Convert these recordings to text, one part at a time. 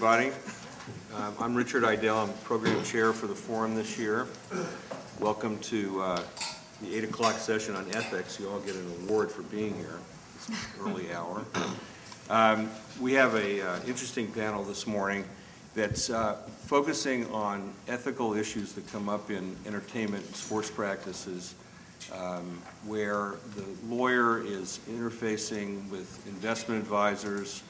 everybody. Um, I'm Richard Idell, I'm Program Chair for the forum this year. Welcome to uh, the 8 o'clock session on ethics. You all get an award for being here this early hour. Um, We have a uh, interesting panel this morning that's uh, focusing on ethical issues that come up in entertainment and sports practices um, where the lawyer is interfacing with investment advisors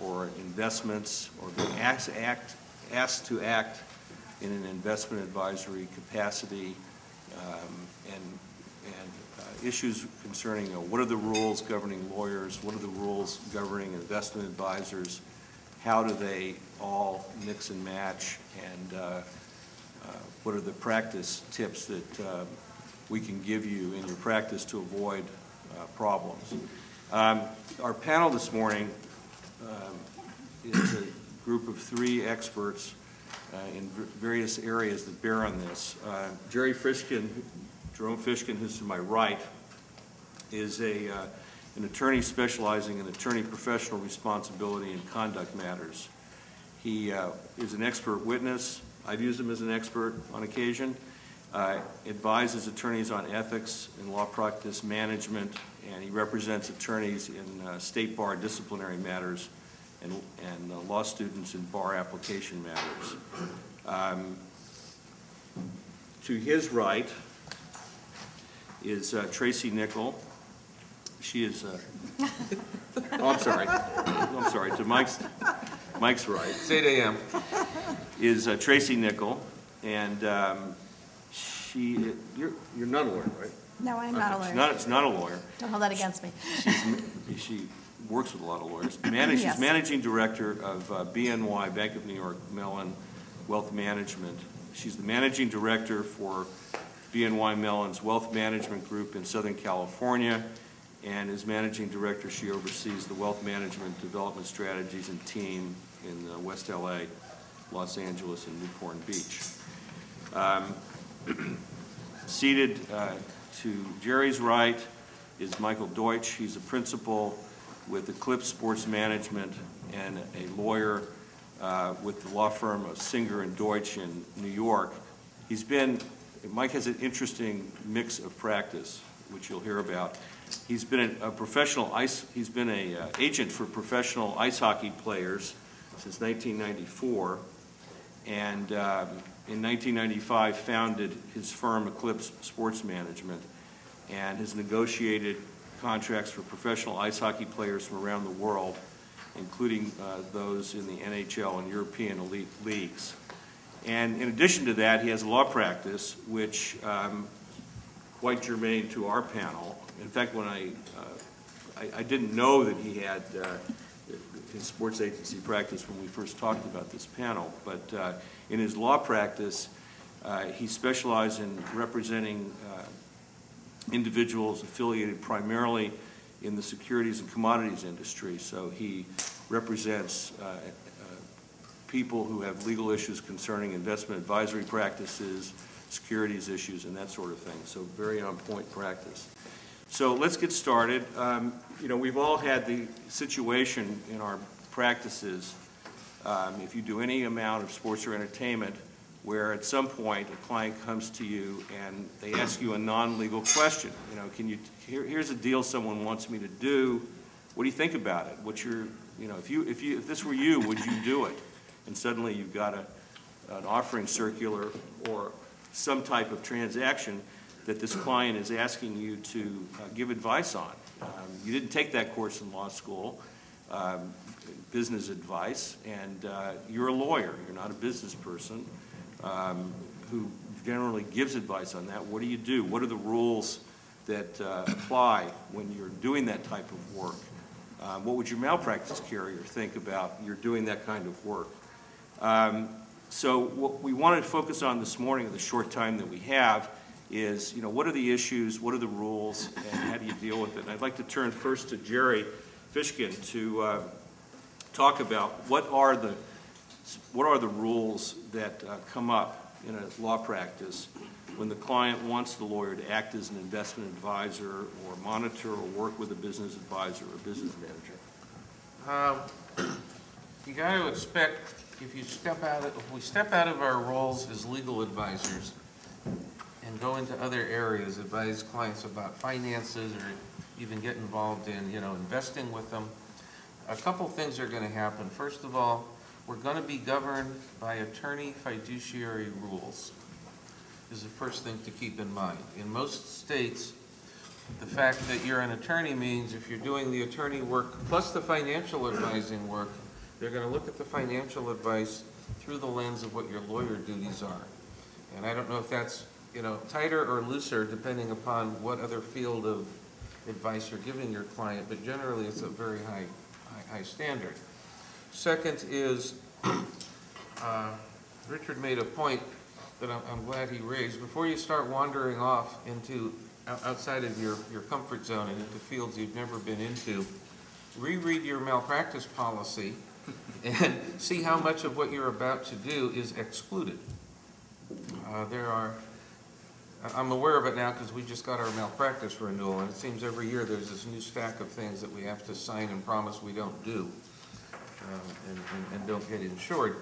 or investments or being asked, act, asked to act in an investment advisory capacity um, and, and uh, issues concerning you know, what are the rules governing lawyers, what are the rules governing investment advisors, how do they all mix and match, and uh, uh, what are the practice tips that uh, we can give you in your practice to avoid uh, problems. Um, Our panel this morning um, is a group of three experts uh, in various areas that bear on this. Uh, Jerry Fishkin, Jerome Fishkin, who's to my right, is a, uh, an attorney specializing in attorney professional responsibility and conduct matters. He uh, is an expert witness. I've used him as an expert on occasion. Uh, Advises attorneys on ethics and law practice management, and he represents attorneys in uh, state bar disciplinary matters and, and uh, law students in bar application matters. Um, To his right is uh, Tracy Nickel. She is, uh, oh, I'm sorry, I'm sorry, to Mike's, Mike's right It's eight AM. is uh, Tracy Nickel, and um, she, you're, you're not a lawyer, right? No, I'm not a She's lawyer. not, she's not a lawyer. Don't hold that against me. She's, she works with a lot of lawyers. Manage, she's managing director of uh, BNY, Bank of New York Mellon Wealth Management. She's the managing director for BNY Mellon's Wealth Management Group in Southern California, and as managing director, she oversees the wealth management development strategies and team in uh, West LA, Los Angeles, and Newport Beach. Um, Seated uh, to Jerry's right is Michael Deutsch. He's a principal with Eclipse Sports Management and a lawyer uh, with the law firm of Singer and Deutsch in New York. He's been, Mike has an interesting mix of practice, which you'll hear about. He's been a professional ice, he's been a uh, agent for professional ice hockey players since 1994 and um, in 1995 founded his firm Eclipse Sports Management and has negotiated contracts for professional ice hockey players from around the world, including uh, those in the NHL and European elite leagues. And in addition to that, he has a law practice, which um, quite germane to our panel. In fact, when I, uh, I, I didn't know that he had uh, his sports agency practice when we first talked about this panel, but uh, in his law practice, uh, he specialized in representing uh, individuals affiliated primarily in the securities and commodities industry. So he represents uh, uh, people who have legal issues concerning investment advisory practices, securities issues, and that sort of thing. So very on-point practice. So let's get started. Um, You know, we've all had the situation in our practices, um, if you do any amount of sports or entertainment, where at some point a client comes to you and they ask you a non-legal question. You know, can you, here, here's a deal someone wants me to do. What do you think about it? What's your, you know, if you, if you, if this were you, would you do it? And suddenly you've got a, an offering circular or some type of transaction that this client is asking you to uh, give advice on. Um, You didn't take that course in law school, um, business advice, and uh, you're a lawyer, you're not a business person um, who generally gives advice on that. What do you do? What are the rules that uh, apply when you're doing that type of work? Uh, What would your malpractice carrier think about you're doing that kind of work? Um, So what we wanted to focus on this morning, in the short time that we have, is, you know, what are the issues, what are the rules, and how do you deal with it? And I'd like to turn first to Jerry Fishkin to uh, talk about what are the, what are the rules that uh, come up in a law practice when the client wants the lawyer to act as an investment advisor or monitor or work with a business advisor or business manager? Um, you got to expect, if you step out, of if we step out of our roles as legal advisors and go into other areas, advise clients about finances or even get involved in, you know, investing with them, a couple things are going to happen. First of all, we're going to be governed by attorney fiduciary rules, is the first thing to keep in mind. In most states, the fact that you're an attorney means if you're doing the attorney work plus the financial advising work, they're going to look at the financial advice through the lens of what your lawyer duties are. And I don't know if that's, you know, tighter or looser depending upon what other field of advice you're giving your client, but generally it's a very high, high, high standard. Second is, uh, Richard made a point that I'm, I'm glad he raised. Before you start wandering off into, outside of your, your comfort zone and into fields you've never been into, reread your malpractice policy and see how much of what you're about to do is excluded. Uh, There are, I'm aware of it now because we just got our malpractice renewal, and it seems every year there's this new stack of things that we have to sign and promise we don't do, um, and, and- and don't get insured.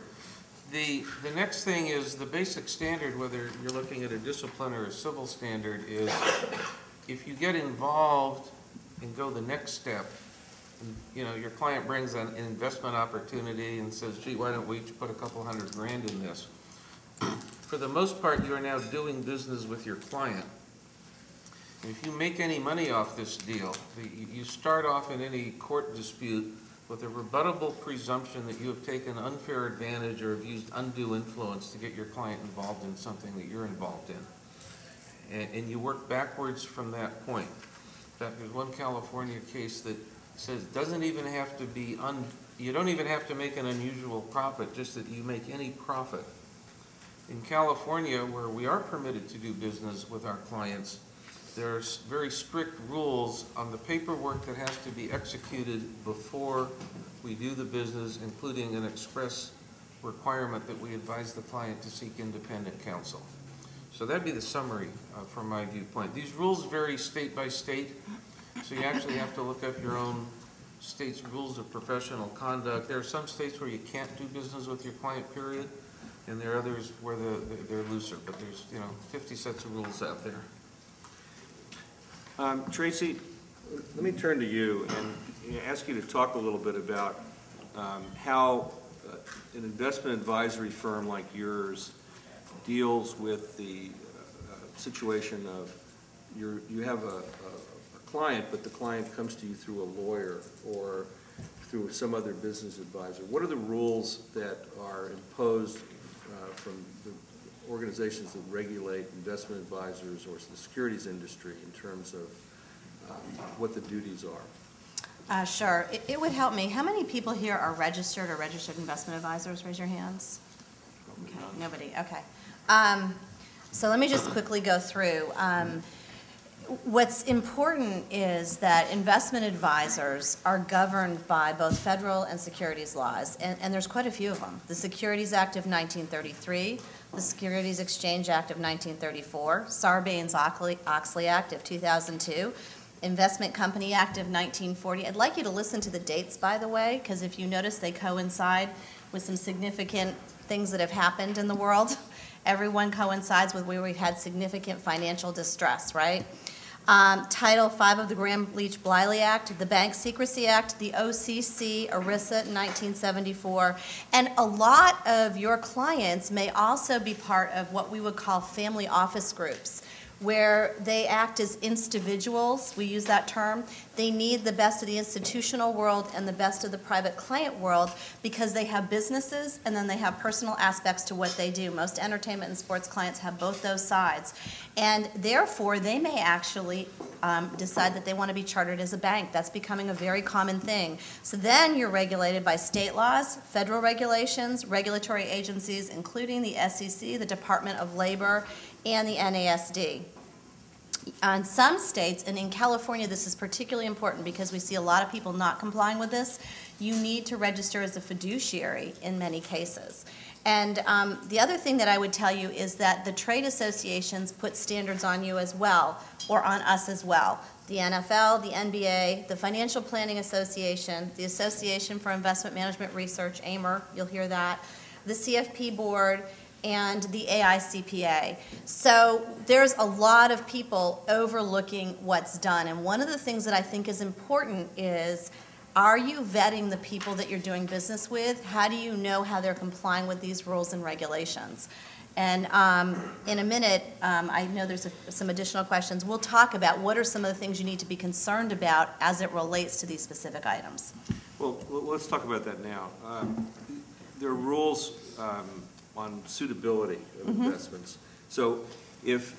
The, the next thing is, the basic standard, whether you're looking at a discipline or a civil standard, is if you get involved and go the next step, and, you know, your client brings an investment opportunity and says, gee, why don't we put a couple hundred grand in this? For the most part, you are now doing business with your client. And If you make any money off this deal, you start off in any court dispute with a rebuttable presumption that you have taken unfair advantage or have used undue influence to get your client involved in something that you're involved in. And, and you work backwards from that point. In fact, there's one California case that says, doesn't even have to be un, you don't even have to make an unusual profit, just that you make any profit. In California, where we are permitted to do business with our clients, there's very strict rules on the paperwork that has to be executed before we do the business, including an express requirement that we advise the client to seek independent counsel. So that'd be the summary uh, from my viewpoint. These rules vary state by state, so you actually have to look up your own state's rules of professional conduct. There are some states where you can't do business with your client, period, and there are others where the, they're looser, but there's, you know, 50 sets of rules out there. Um, Tracy, let me turn to you and ask you to talk a little bit about um, how uh, an investment advisory firm like yours deals with the uh, situation of you're, you have a, a a client, but the client comes to you through a lawyer or through some other business advisor. What are the rules that are imposed uh, from the organizations that regulate investment advisors or the securities industry in terms of um, what the duties are? Uh, Sure. It- It would help me. How many people here are registered or registered investment advisors? Raise your hands. Okay, nobody, okay. Um, So let me just quickly go through. Um, What's important is that investment advisors are governed by both federal and securities laws, and, and there's quite a few of them. The Securities Act of 1933, the Securities Exchange Act of 1934, Sarbanes-Oxley Oxley Act of 2002, Investment Company Act of 1940. I'd like you to listen to the dates, by the way, because if you notice, they coincide with some significant things that have happened in the world. Everyone coincides with where we've had significant financial distress, right? Um, Title V of the Gramm-Leach-Bliley Act, the Bank Secrecy Act, the OCC, ERISA in 1974, and a lot of your clients may also be part of what we would call family office groups, where they act as individuals, we use that term. They need the best of the institutional world and the best of the private client world because they have businesses and then they have personal aspects to what they do. Most entertainment and sports clients have both those sides. And therefore, they may actually um, decide that they want to be chartered as a bank. That's becoming a very common thing. So then you're regulated by state laws, federal regulations, regulatory agencies, including the SEC, the Department of Labor, and the NASD. On some states, and in California, this is particularly important because we see a lot of people not complying with this, you need to register as a fiduciary in many cases. And um, the other thing that I would tell you is that the trade associations put standards on you as well, or on us as well. the NFL, the NBA, the Financial Planning Association, the Association for Investment Management Research, AMER, you'll hear that, the CFP Board, and the AICPA. So there's a lot of people overlooking what's done. And one of the things that I think is important is, are you vetting the people that you're doing business with? How do you know how they're complying with these rules and regulations? And um, in a minute, um, I know there's a- some additional questions. We'll talk about what are some of the things you need to be concerned about as it relates to these specific items. Well, let's talk about that now. Um, There are rules um, on suitability of Mm-hmm. investments. So if,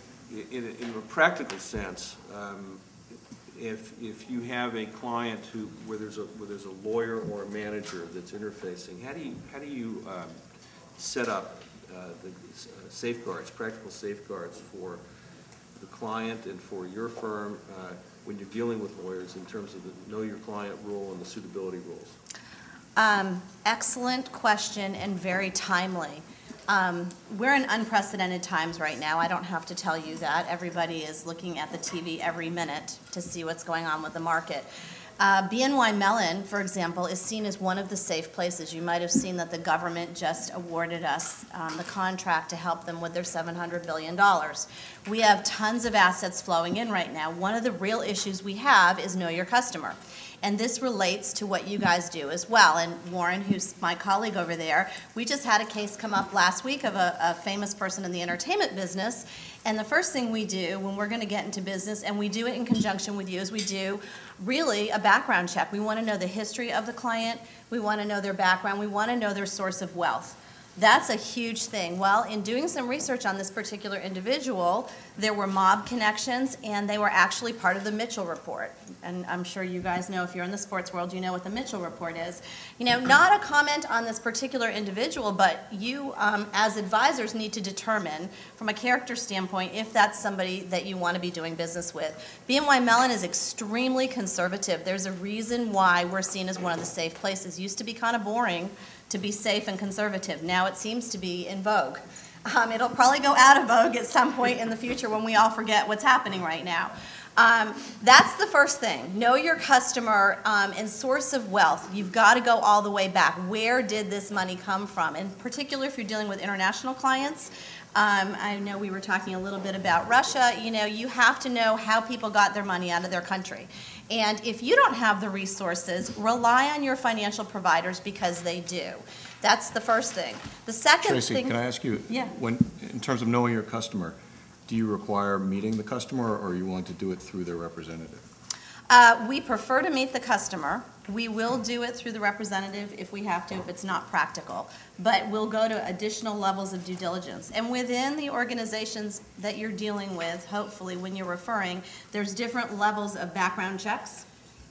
in a, in a practical sense, um, if, if you have a client who, where there's a, where there's a lawyer or a manager that's interfacing, how do you, how do you um, set up uh, the uh, safeguards, practical safeguards for the client and for your firm uh, when you're dealing with lawyers in terms of the know your client rule and the suitability rules? Um, Excellent question and very timely. Um, We're in unprecedented times right now. I don't have to tell you that. Everybody is looking at the TV every minute to see what's going on with the market. Uh, BNY Mellon, for example, is seen as one of the safe places. You might have seen that the government just awarded us um, the contract to help them with their $700 billion. We have tons of assets flowing in right now. One of the real issues we have is know your customer. And this relates to what you guys do as well. And Warren, who's my colleague over there, we just had a case come up last week of a, a famous person in the entertainment business. And the first thing we do when we're going to get into business, and we do it in conjunction with you, is we do really a background check. We want to know the history of the client, we want to know their background, we want to know their source of wealth. That's a huge thing. Well, in doing some research on this particular individual, there were mob connections, and they were actually part of the Mitchell Report. And I'm sure you guys know, if you're in the sports world, you know what the Mitchell Report is. You know, not a comment on this particular individual, but you, um, as advisors, need to determine, from a character standpoint, if that's somebody that you want to be doing business with. BNY Mellon is extremely conservative. There's a reason why we're seen as one of the safe places. Used to be kind of boring to be safe and conservative. Now it seems to be in vogue. Um, it'll probably go out of vogue at some point in the future when we all forget what's happening right now. Um, that's the first thing. Know your customer um, and source of wealth. You've got to go all the way back. Where did this money come from? In particular, if you're dealing with international clients, um, I know we were talking a little bit about Russia. You know, you have to know how people got their money out of their country. And if you don't have the resources, rely on your financial providers because they do. That's the first thing. The second Tracy, thing. can I ask you? Yeah. When, in terms of knowing your customer, do you require meeting the customer, or are you willing to do it through their representative? Uh, We prefer to meet the customer. We will do it through the representative if we have to, if it's not practical. But we'll go to additional levels of due diligence. And within the organizations that you're dealing with, hopefully, when you're referring, there's different levels of background checks.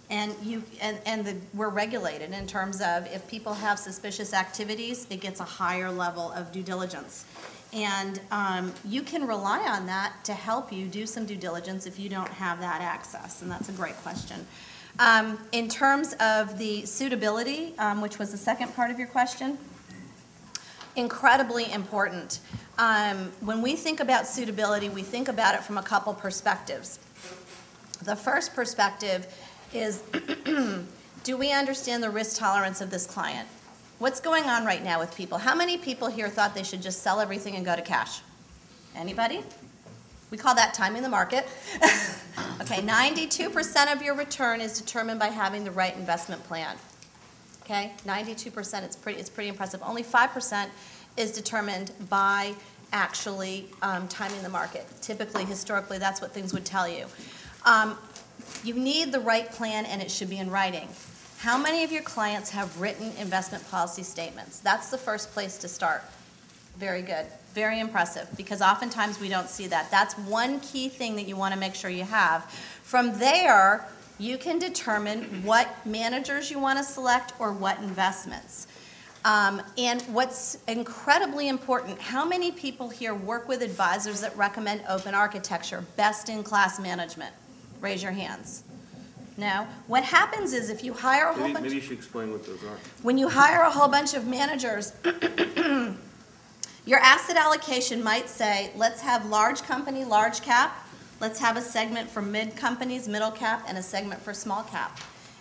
And you, and, and the, we're regulated in terms of if people have suspicious activities, it gets a higher level of due diligence. And um, you can rely on that to help you do some due diligence if you don't have that access, and that's a great question. Um, In terms of the suitability, um, which was the second part of your question, incredibly important. Um, When we think about suitability, we think about it from a couple perspectives. The first perspective is, do we understand the risk tolerance of this client? What's going on right now with people? How many people here thought they should just sell everything and go to cash? Anybody? We call that timing the market. Okay, 92% of your return is determined by having the right investment plan. Okay, 92%, it's pretty, it's pretty impressive. Only 5% is determined by actually um, timing the market. Typically, historically, that's what things would tell you. Um, You need the right plan, and it should be in writing. How many of your clients have written investment policy statements? That's the first place to start. Very good, very impressive, because oftentimes we don't see that. That's one key thing that you want to make sure you have. From there, you can determine what managers you want to select or what investments. Um, and what's incredibly important, how many people here work with advisors that recommend open architecture, best-in-class management? Raise your hands. No? What happens is if you hire a whole Maybe, bunch maybe you should explain what those are. when you hire a whole bunch of managers, your asset allocation might say, let's have large company, large cap, Let's have a segment for mid companies, middle cap, and a segment for small cap.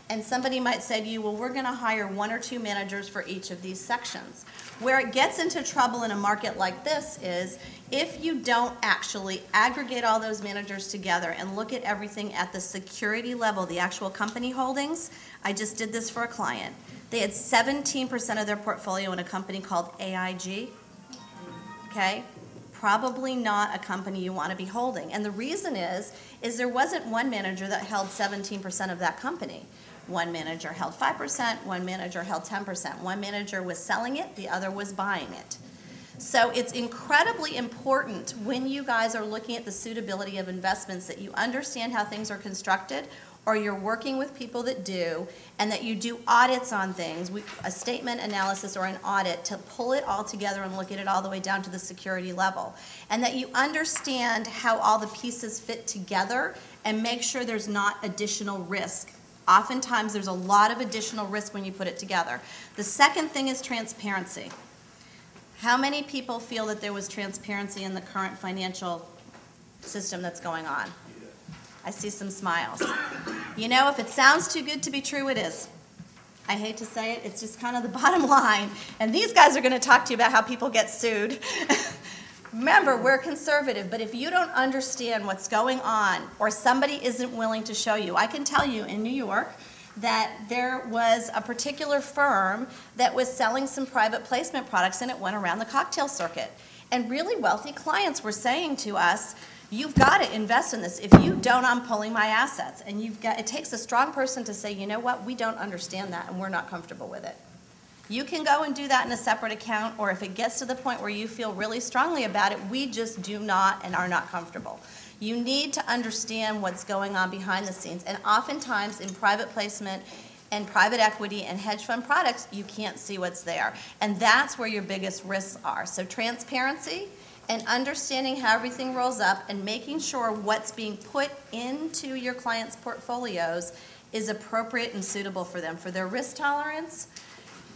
And somebody might say to you, well, we're gonna hire one or two managers for each of these sections. Where it gets into trouble in a market like this is if you don't actually aggregate all those managers together and look at everything at the security level, the actual company holdings. I just did this for a client. They had seventeen percent of their portfolio in a company called AIG. Okay? Probably not a company you want to be holding. And the reason is, is there wasn't one manager that held seventeen percent of that company. One manager held five percent, one manager held ten percent. One manager was selling it, the other was buying it. So it's incredibly important when you guys are looking at the suitability of investments that you understand how things are constructed or you're working with people that do and that you do audits on things, we- a statement analysis or an audit to pull it all together and look at it all the way down to the security level. And that you understand how all the pieces fit together and make sure there's not additional risk. Oftentimes, there's a lot of additional risk when you put it together. The second thing is transparency. How many people feel that there was transparency in the current financial system that's going on? I see some smiles. You know, if it sounds too good to be true, it is. I hate to say it, it's just kind of the bottom line. And these guys are going to talk to you about how people get sued. Remember, we're conservative, but if you don't understand what's going on or somebody isn't willing to show you, I can tell you in New York that there was a particular firm that was selling some private placement products and it went around the cocktail circuit. And really wealthy clients were saying to us, you've got to invest in this. If you don't, I'm pulling my assets. And you've got, it takes a strong person to say, you know what, we don't understand that and we're not comfortable with it. You can go and do that in a separate account, or if it gets to the point where you feel really strongly about it, we just do not and are not comfortable. You need to understand what's going on behind the scenes. And oftentimes in private placement and private equity and hedge fund products, you can't see what's there. And that's where your biggest risks are. So transparency and understanding how everything rolls up and making sure what's being put into your clients' portfolios is appropriate and suitable for them, for their risk tolerance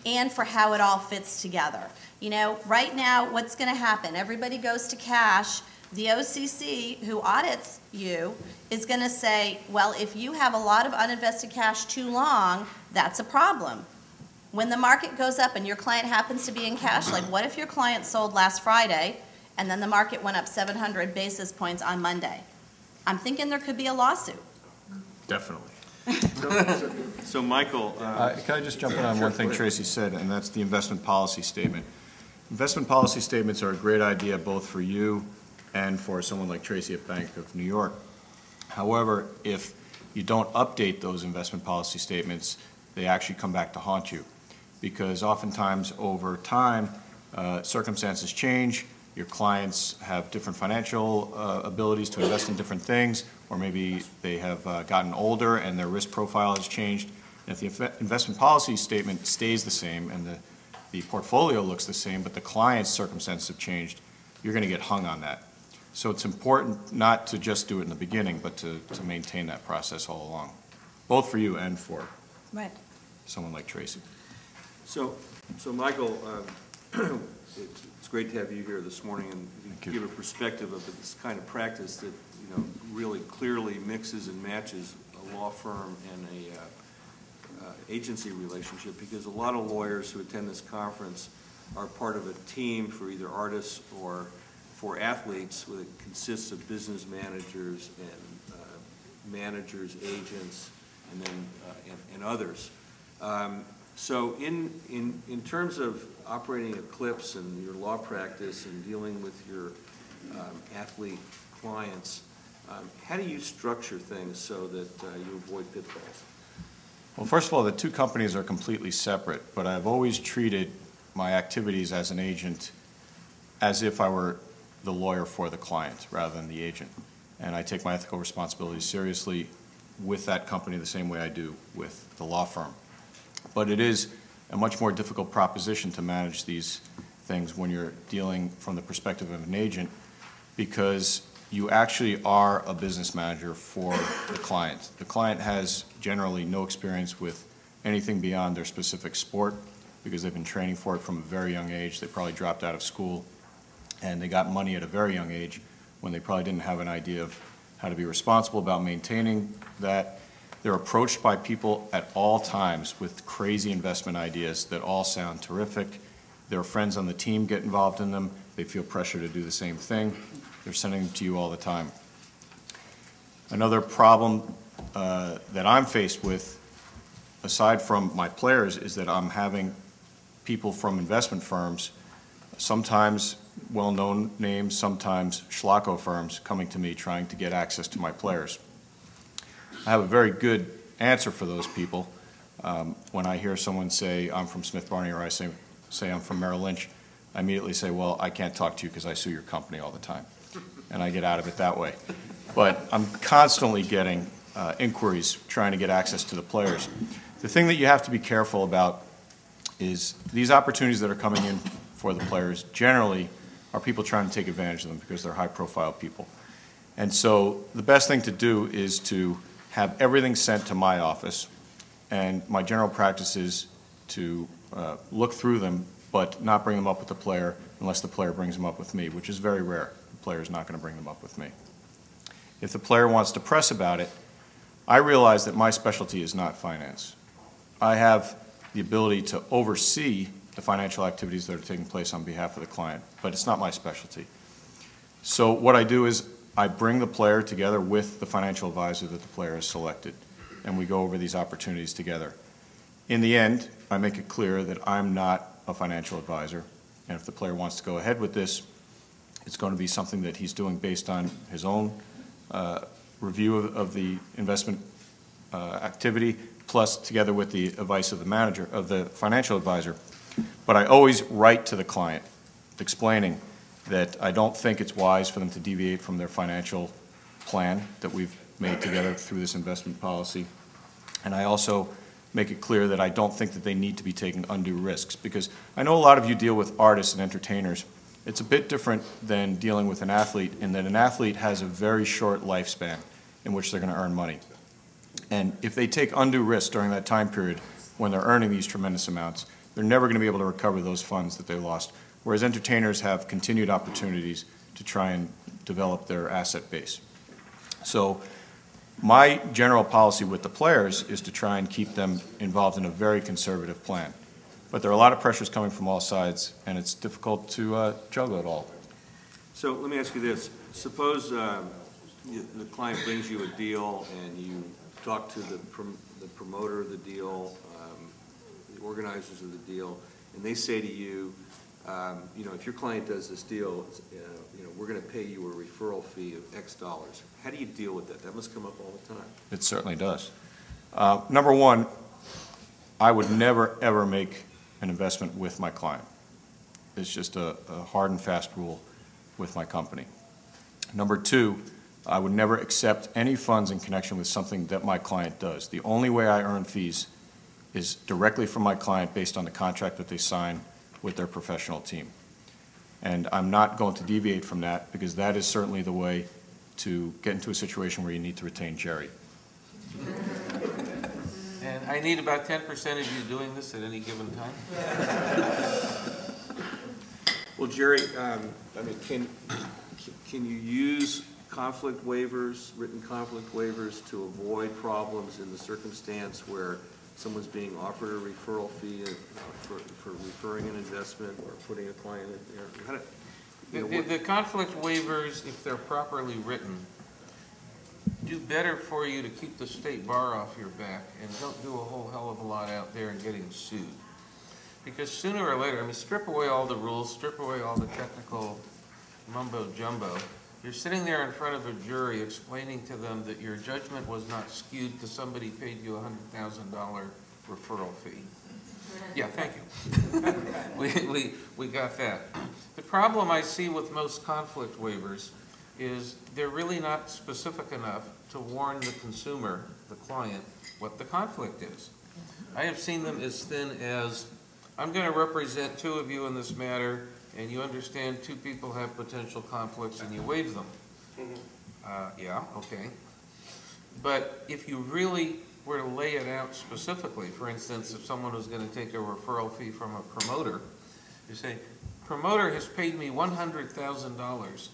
and for how it all fits together. You know, right now, what's going to happen? Everybody goes to cash. The OCC, who audits you, is going to say, well, if you have a lot of uninvested cash too long, that's a problem. When the market goes up and your client happens to be in cash, like what if your client sold last Friday and then the market went up 700 basis points on Monday? I'm thinking there could be a lawsuit. Definitely. So, Michael, uh, Uh, Can I just jump in on one thing Tracy said, and that's the investment policy statement? Investment policy statements are a great idea both for you and for someone like Tracy at Bank of New York. However, if you don't update those investment policy statements, they actually come back to haunt you. Because oftentimes, over time, uh, circumstances change, your clients have different financial uh, abilities to invest in different things, or maybe they have uh, gotten older and their risk profile has changed. And if the investment policy statement stays the same and the, the portfolio looks the same, but the client's circumstances have changed, you're going to get hung on that. So it's important not to just do it in the beginning, but to, to maintain that process all along, both for you and for Right. someone like Tracy. so, so Michael, um, it's it's great to have you here this morning and give a perspective of this kind of practice that, you know, really clearly mixes and matches a law firm and a uh, uh, agency relationship, because a lot of lawyers who attend this conference are part of a team for either artists or for athletes, that consists of business managers and uh, managers, agents, and then, uh, and- and others. Um, So in, in, in terms of operating Eclipse and your law practice and dealing with your um, athlete clients, um, how do you structure things so that uh, you avoid pitfalls? Well, first of all, the two companies are completely separate, but I've always treated my activities as an agent as if I were the lawyer for the client rather than the agent. And I take my ethical responsibilities seriously with that company the same way I do with the law firm. But it is a much more difficult proposition to manage these things when you're dealing from the perspective of an agent because you actually are a business manager for the client. The client has generally no experience with anything beyond their specific sport because they've been training for it from a very young age. They probably dropped out of school and they got money at a very young age when they probably didn't have an idea of how to be responsible about maintaining that. They're approached by people at all times with crazy investment ideas that all sound terrific. Their friends on the team get involved in them. They feel pressure to do the same thing. They're sending them to you all the time. Another problem uh, that I'm faced with, aside from my players, is that I'm having people from investment firms, sometimes well-known names, sometimes schlocko firms, coming to me trying to get access to my players. I have a very good answer for those people. Um, When I hear someone say, I'm from Smith Barney, or I say, say I'm from Merrill Lynch, I immediately say, well, I can't talk to you because I sue your company all the time. And I get out of it that way. But I'm constantly getting uh, inquiries trying to get access to the players. The thing that you have to be careful about is these opportunities that are coming in for the players generally are people trying to take advantage of them because they're high-profile people. And so the best thing to do is to have everything sent to my office, and my general practice is to uh, look through them, but not bring them up with the player unless the player brings them up with me, which is very rare. The player is not going to bring them up with me. If the player wants to press about it, I realize that my specialty is not finance. I have the ability to oversee the financial activities that are taking place on behalf of the client, but it's not my specialty. So what I do is I bring the player together with the financial advisor that the player has selected, and we go over these opportunities together. In the end, I make it clear that I'm not a financial advisor, and if the player wants to go ahead with this, it's going to be something that he's doing based on his own uh, review of, of the investment uh, activity, plus together with the advice of the manager, of the financial advisor. But I always write to the client explaining that I don't think it's wise for them to deviate from their financial plan that we've made together through this investment policy. And I also make it clear that I don't think that they need to be taking undue risks, because I know a lot of you deal with artists and entertainers. It's a bit different than dealing with an athlete, in that an athlete has a very short lifespan in which they're going to earn money. And if they take undue risks during that time period, when they're earning these tremendous amounts, they're never going to be able to recover those funds that they lost. Whereas entertainers have continued opportunities to try and develop their asset base. So my general policy with the players is to try and keep them involved in a very conservative plan. But there are a lot of pressures coming from all sides, and it's difficult to uh, juggle it all. So let me ask you this. Suppose you- the client brings you a deal and you talk to the prom- the promoter of the deal, um, the organizers of the deal, and they say to you, um, you know, if your client does this deal, uh, you know, we're going to pay you a referral fee of X dollars. How do you deal with that? That must come up all the time. It certainly does. Uh, Number one, I would never, ever make an investment with my client. It's just a a hard and fast rule with my company. Number two, I would never accept any funds in connection with something that my client does. The only way I earn fees is directly from my client based on the contract that they sign with their professional team. And I'm not going to deviate from that, because that is certainly the way to get into a situation where you need to retain Jerry. And I need about ten percent of you doing this at any given time. Well, Jerry, um, I mean, can, can you use conflict waivers, written conflict waivers to avoid problems in the circumstance where someone's being offered a referral fee uh, for, for referring an investment or putting a client in there? How do- you The, know, the- what- the conflict waivers, if they're properly written, do better for you to keep the state bar off your back and don't do a whole hell of a lot out there and getting sued. Because sooner or later, I mean, strip away all the rules, strip away all the technical mumbo jumbo. You're sitting there in front of a jury explaining to them that your judgment was not skewed because somebody paid you a hundred thousand dollar referral fee. Yeah, thank you. We, we, we got that. The problem I see with most conflict waivers is they're really not specific enough to warn the consumer, the client, what the conflict is. I have seen them as thin as, I'm gonna represent two of you in this matter, and you understand two people have potential conflicts and you waive them. Uh, yeah, okay. But if you really were to lay it out specifically, for instance, if someone was gonna take a referral fee from a promoter, you say, promoter has paid me one hundred thousand dollars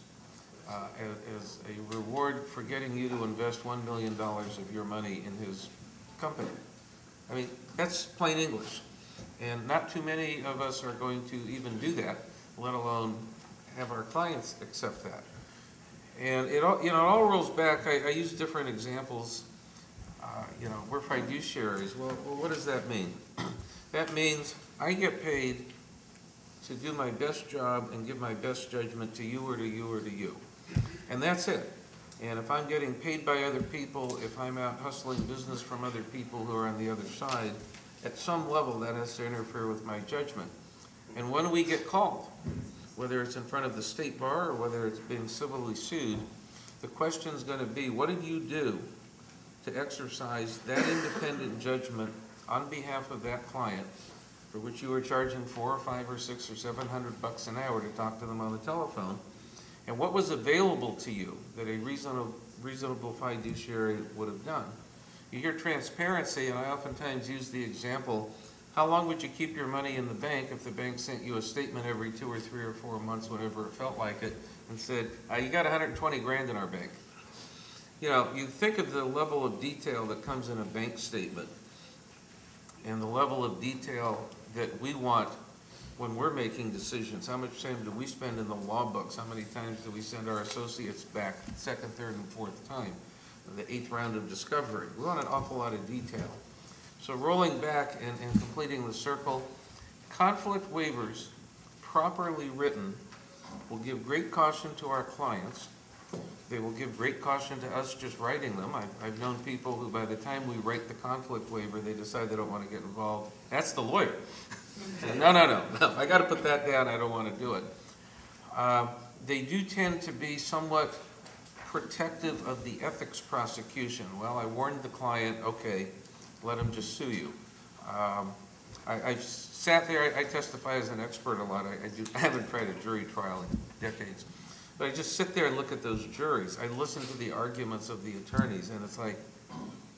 uh, as, as a reward for getting you to invest $1 million of your money in his company. I mean, that's plain English. And not too many of us are going to even do that, let alone have our clients accept that. And it all, you know, it all rolls back, I, I use different examples. Uh, You know, we're fiduciaries, well, well, what does that mean? That means I get paid to do my best job and give my best judgment to you or to you or to you. And that's it. And if I'm getting paid by other people, if I'm out hustling business from other people who are on the other side, at some level, that has to interfere with my judgment. And when we get called, whether it's in front of the state bar or whether it's being civilly sued, the question is gonna be, what did you do to exercise that independent judgment on behalf of that client for which you were charging four or five or six or seven hundred bucks an hour to talk to them on the telephone? And what was available to you that a reasonable, reasonable fiduciary would have done? You hear transparency, and I oftentimes use the example, how long would you keep your money in the bank if the bank sent you a statement every two or three or four months, whenever it felt like it, and said, uh, you got hundred and twenty grand in our bank? You know, you think of the level of detail that comes in a bank statement, and the level of detail that we want when we're making decisions. How much time do we spend in the law books? How many times do we send our associates back, second, third, and fourth time? The eighth round of discovery. We want an awful lot of detail. So rolling back and, and completing the circle, conflict waivers, properly written, will give great caution to our clients. They will give great caution to us just writing them. I've, I've known people who, by the time we write the conflict waiver, they decide they don't want to get involved. That's the lawyer. No, no, no, no, I gotta put that down, I don't wanna do it. Uh, They do tend to be somewhat protective of the ethics prosecution. Well, I warned the client, okay, let them just sue you. Um, I, I've sat there, I- I testify as an expert a lot, I, I do, I haven't tried a jury trial in decades. But I just sit there and look at those juries, I listen to the arguments of the attorneys, and it's like,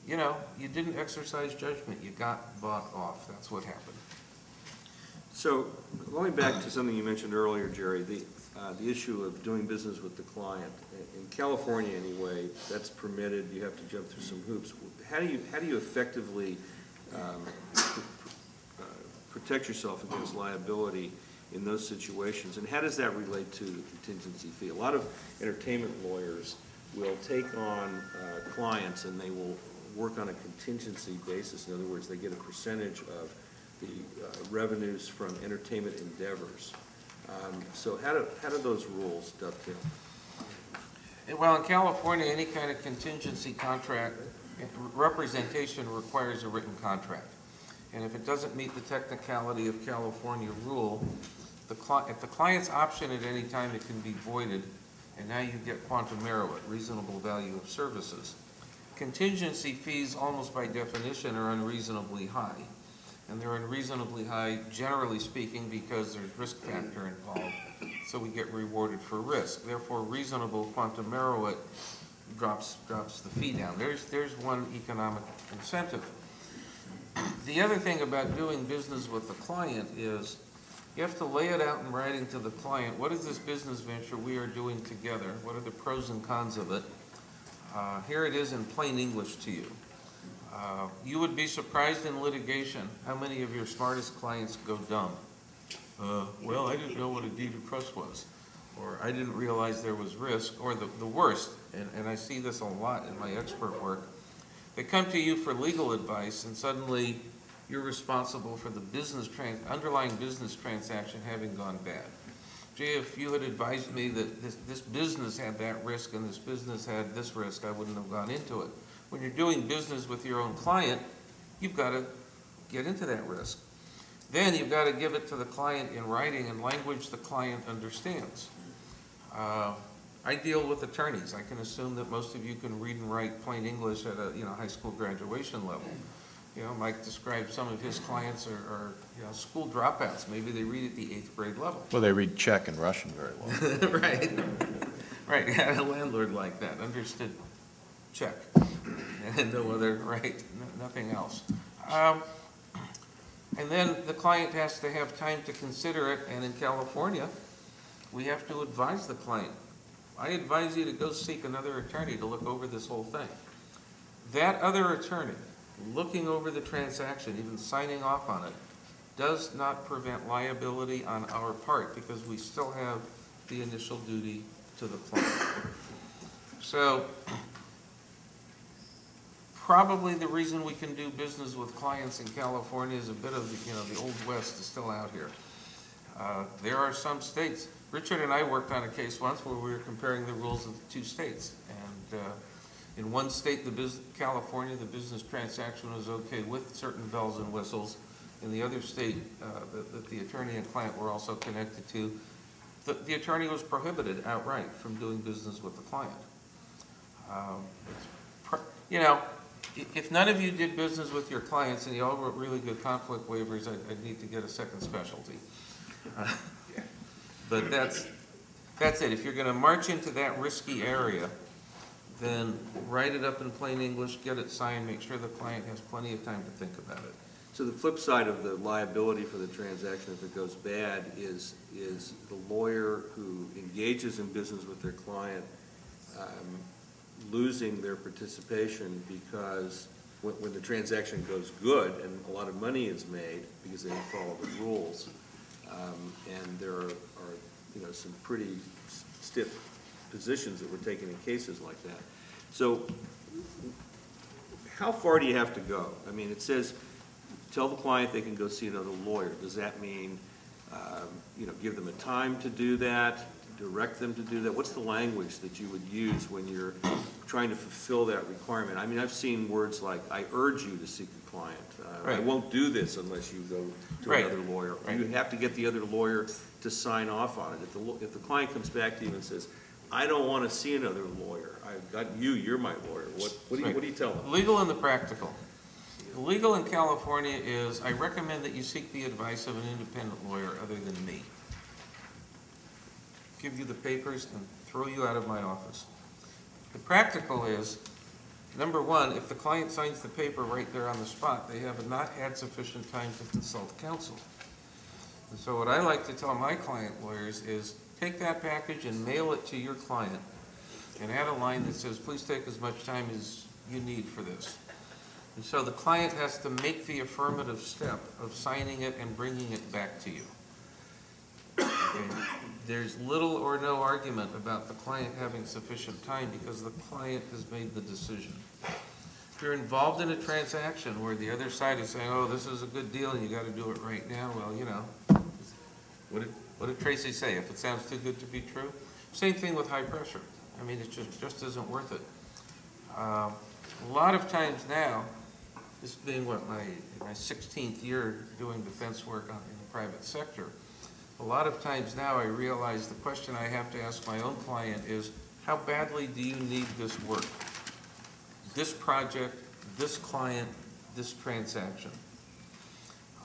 you know, you didn't exercise judgment, you got bought off, that's what happened. So, going back to something you mentioned earlier, Jerry, the, uh, the issue of doing business with the client. In California anyway, that's permitted, you have to jump through some hoops. How do you, how do you effectively um, uh, protect yourself against liability in those situations? And how does that relate to the contingency fee? A lot of entertainment lawyers will take on uh, clients and they will work on a contingency basis. In other words, they get a percentage of the uh, revenues from entertainment endeavors. Um, So how do, how do those rules dovetail? Well, in California, any kind of contingency contract, representation requires a written contract. And if it doesn't meet the technicality of California rule, the the client's option at any time, it can be voided, and now you get quantum meruit, reasonable value of services. Contingency fees, almost by definition, are unreasonably high. And they're unreasonably high, generally speaking, because there's risk factor involved, so we get rewarded for risk. Therefore, reasonable quantum meruit drops, drops the fee down. There's, there's one economic incentive. The other thing about doing business with the client is, you have to lay it out in writing to the client, what is this business venture we are doing together? What are the pros and cons of it? Uh, here it is in plain English to you. Uh, You would be surprised in litigation, how many of your smartest clients go dumb? Uh, well, I didn't know what a deed of trust was, or I didn't realize there was risk, or the, the worst, and, and I see this a lot in my expert work. They come to you for legal advice, and suddenly you're responsible for the business tran, underlying business transaction having gone bad. Gee, if you had advised me that this, this business had that risk and this business had this risk, I wouldn't have gone into it. When you're doing business with your own client, you've got to get into that risk. Then you've got to give it to the client in writing in language the client understands. Uh, I deal with attorneys. I can assume that most of you can read and write plain English at a, you know, high school graduation level. You know, Mike described some of his clients are, are, you know, school dropouts. Maybe they read at the eighth grade level. Well, they read Czech and Russian very well. Right, right, had a landlord like that, understood Czech and no other, right, no- nothing else. Um, And then the client has to have time to consider it, and in California, we have to advise the client I advise you to go seek another attorney to look over this whole thing. That other attorney, looking over the transaction, even signing off on it, does not prevent liability on our part because we still have the initial duty to the client. So probably the reason we can do business with clients in California is a bit of, you know, the old west is still out here. Uh, There are some states, Richard and I worked on a case once where we were comparing the rules of the two states. And uh, in one state, the bus, California, the business transaction was okay with certain bells and whistles. In the other state, uh, that that the attorney and client were also connected to, the, the attorney was prohibited outright from doing business with the client. Um, You know, if none of you did business with your clients and you all wrote really good conflict waivers, I'd, I'd need to get a second specialty. Uh, But that's, that's it. If you're gonna march into that risky area, then write it up in plain English, get it signed, make sure the client has plenty of time to think about it. So the flip side of the liability for the transaction, if it goes bad, is, is the lawyer who engages in business with their client um, losing their participation because when, when the transaction goes good and a lot of money is made because they follow the rules, um, and there are, you know, some pretty stiff positions that were taken in cases like that. So how far do you have to go? I mean, it says, tell the client they can go see another lawyer. Does that mean, um, you know, give them a time to do that, direct them to do that? What's the language that you would use when you're trying to fulfill that requirement? I mean, I've seen words like, I urge you to seek a client. Uh, I Right. won't do this unless you go to Right. another lawyer. Right. You have to get the other lawyer to sign off on it. If the, lo- if the client comes back to you and says, I don't want to see another lawyer, I've got you, you're my lawyer, what, what do you, what do you tell them? Legal and the practical. The Legal in California is, I recommend that you seek the advice of an independent lawyer other than me. Give you the papers and throw you out of my office. The practical is, number one, if the client signs the paper right there on the spot, they have not had sufficient time to consult counsel. And so what I like to tell my client lawyers is, take that package and mail it to your client, and add a line that says, please take as much time as you need for this. And so the client has to make the affirmative step of signing it and bringing it back to you. Okay? There's little or no argument about the client having sufficient time because the client has made the decision. If you're involved in a transaction where the other side is saying, oh, this is a good deal and you gotta do it right now, well, you know, what did, what did Tracy say? If it sounds too good to be true? Same thing with high pressure. I mean, it just, just isn't worth it. Um, A lot of times now, this being what, my, my sixteenth year doing defense work on, in the private sector, a lot of times now I realize the question I have to ask my own client is, how badly do you need this work? This project, this client, this transaction?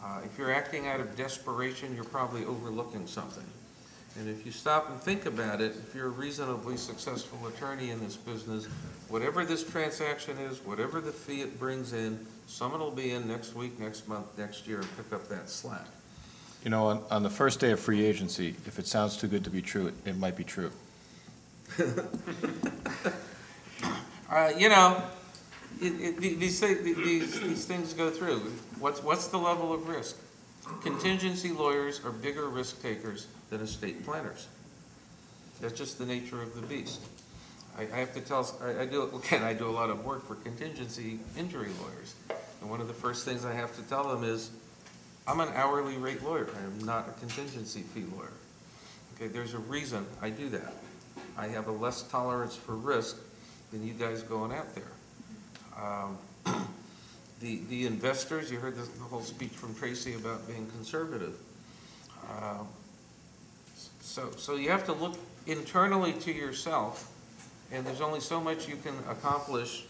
Uh, If you're acting out of desperation, you're probably overlooking something. And if you stop and think about it, if you're a reasonably successful attorney in this business, whatever this transaction is, whatever the fee it brings in, someone will be in next week, next month, next year and pick up that slack. You know, on, on the first day of free agency, if it sounds too good to be true, it, it might be true. Uh, You know, it, it, these, these, these things go through. What's, what's the level of risk? Contingency lawyers are bigger risk takers than estate planners. That's just the nature of the beast. I, I have to tell, I, I do, again, I do a lot of work for contingency injury lawyers. And one of the first things I have to tell them is, I'm an hourly rate lawyer, I am not a contingency fee lawyer. Okay, there's a reason I do that. I have a less tolerance for risk than you guys going out there. Um, The, the investors, you heard the, the whole speech from Tracy about being conservative. Um, So, so you have to look internally to yourself, and there's only so much you can accomplish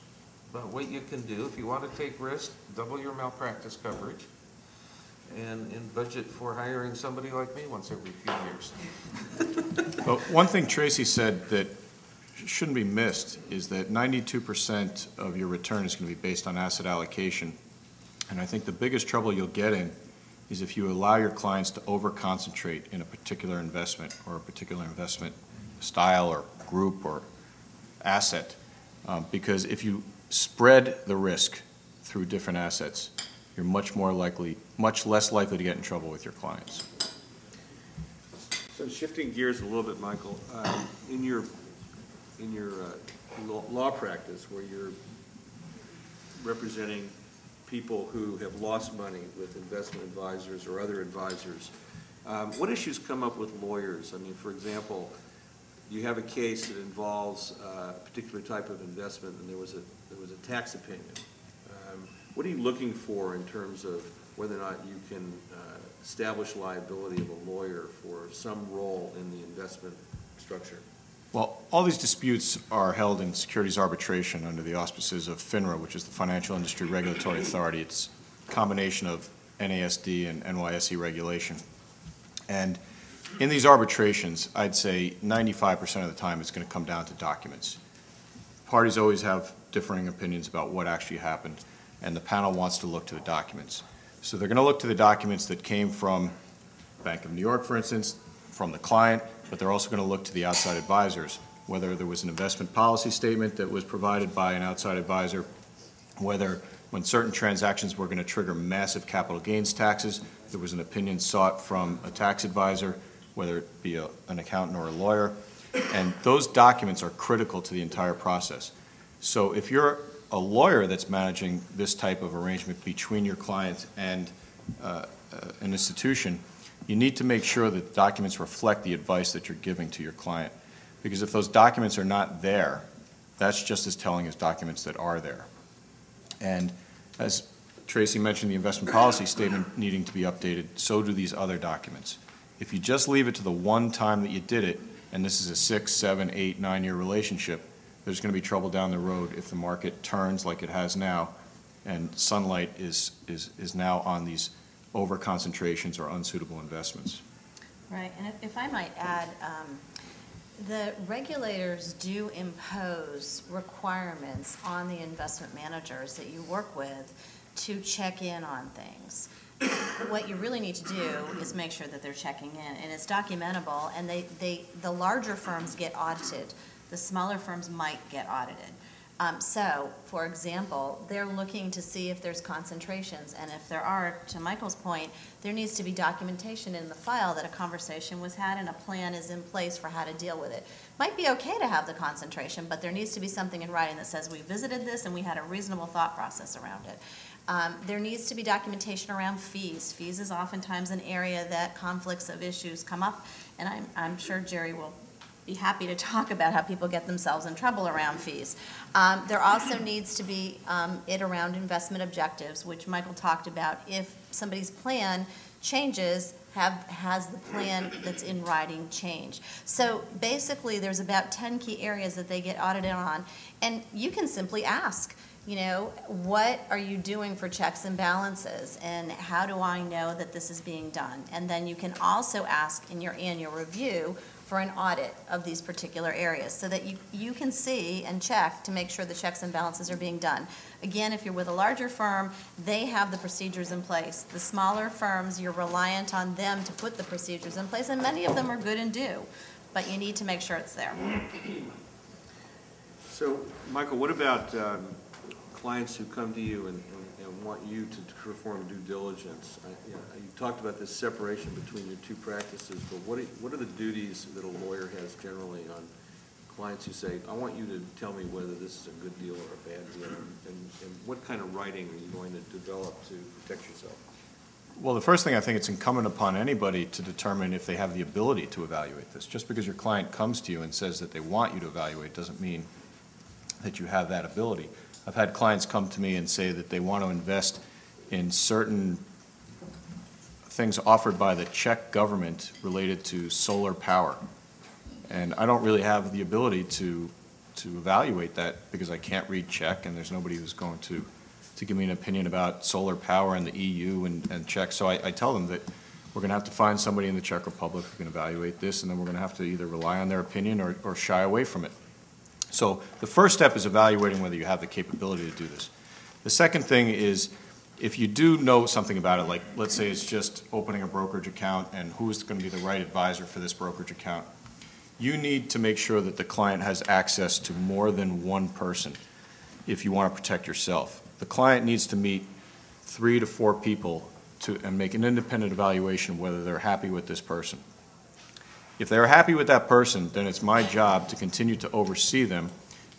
but what you can do. If you want to take risk, double your malpractice coverage, and, and budget for hiring somebody like me once every few years. But one thing Tracy said that shouldn't be missed is that ninety-two percent of your return is gonna be based on asset allocation. And I think the biggest trouble you'll get in is if you allow your clients to over-concentrate in a particular investment or a particular investment style or group or asset. Um, Because if you spread the risk through different assets, you're much more likely, much less likely to get in trouble with your clients. So shifting gears a little bit, Michael, uh, in your, in your uh, law- practice, where you're representing people who have lost money with investment advisors or other advisors, um, what issues come up with lawyers? I mean, for example, you have a case that involves uh, a particular type of investment, and there was a, there was a tax opinion. Um, What are you looking for in terms of whether or not you can uh, establish liability of a lawyer for some role in the investment structure? Well, all these disputes are held in securities arbitration under the auspices of FINRA, which is the Financial Industry Regulatory Authority. It's a combination of NASD and NYSE regulation. And in these arbitrations, I'd say 95% of the time, it's going to come down to documents. Parties always have differing opinions about what actually happened, and the panel wants to look to the documents. So they're going to look to the documents that came from Bank of New York, for instance, from the client, but they're also going to look to the outside advisors, whether there was an investment policy statement that was provided by an outside advisor, whether when certain transactions were going to trigger massive capital gains taxes, there was an opinion sought from a tax advisor, whether it be a- an accountant or a lawyer. And those documents are critical to the entire process. So if you're a lawyer that's managing this type of arrangement between your client and uh, uh, an institution, you need to make sure that the documents reflect the advice that you're giving to your client. Because if those documents are not there, that's just as telling as documents that are there. And as Tracy mentioned, the investment policy statement needing to be updated, so do these other documents. If you just leave it to the one time that you did it, and this is a six, seven, eight, nine-year relationship, there's going to be trouble down the road if the market turns like it has now, and sunlight is, is, is now on these over-concentrations or unsuitable investments. Right, and if- if I might add, um, the regulators do impose requirements on the investment managers that you work with to check in on things. What you really need to do is make sure that they're checking in, and it's documentable, and they, they, the larger firms get audited, the smaller firms might get audited. Um, so, for example, they're looking to see if there's concentrations, and if there are, to Michael's point, there needs to be documentation in the file that a conversation was had and a plan is in place for how to deal with it. Might be okay to have the concentration, but there needs to be something in writing that says we visited this and we had a reasonable thought process around it. Um, there needs to be documentation around fees. Fees is oftentimes an area that conflicts of issues come up, and I'm, I'm sure Jerry will be happy to talk about how people get themselves in trouble around fees. Um, There also needs to be um, it around investment objectives, which Michael talked about. If somebody's plan changes, have, has the plan that's in writing change? So basically, there's about 10 key areas that they get audited on, and you can simply ask, you know, what are you doing for checks and balances? And how do I know that this is being done? And then you can also ask in your annual review for an audit of these particular areas, so that you, you can see and check to make sure the checks and balances are being done. Again, if you're with a larger firm, they have the procedures in place. The smaller firms, you're reliant on them to put the procedures in place, and many of them are good and due, but you need to make sure it's there. So, Michael, what about um, clients who come to you and, want you to perform due diligence? I- you know, You talked about this separation between your two practices, but what are, what are the duties that a lawyer has generally on clients who say, I want you to tell me whether this is a good deal or a bad deal? And, and what kind of writing are you going to develop to protect yourself? Well, the first thing, I think it's incumbent upon anybody to determine if they have the ability to evaluate this. Just because your client comes to you and says that they want you to evaluate doesn't mean that you have that ability. I've had clients come to me and say that they want to invest in certain things offered by the Czech government related to solar power. And I don't really have the ability to, to evaluate that because I can't read Czech and there's nobody who's going to, to give me an opinion about solar power in the EU and, and Czech. So I, I tell them that we're going to have to find somebody in the Czech Republic who can evaluate this and then we're going to have to either rely on their opinion or, or shy away from it. So the first step is evaluating whether you have the capability to do this. The second thing is, if you do know something about it, like, let's say it's just opening a brokerage account and who's going to be the right advisor for this brokerage account, you need to make sure that the client has access to more than one person if you want to protect yourself. The client needs to meet three to four people to, and make an independent evaluation whether they're happy with this person. If they're happy with that person, then it's my job to continue to oversee them.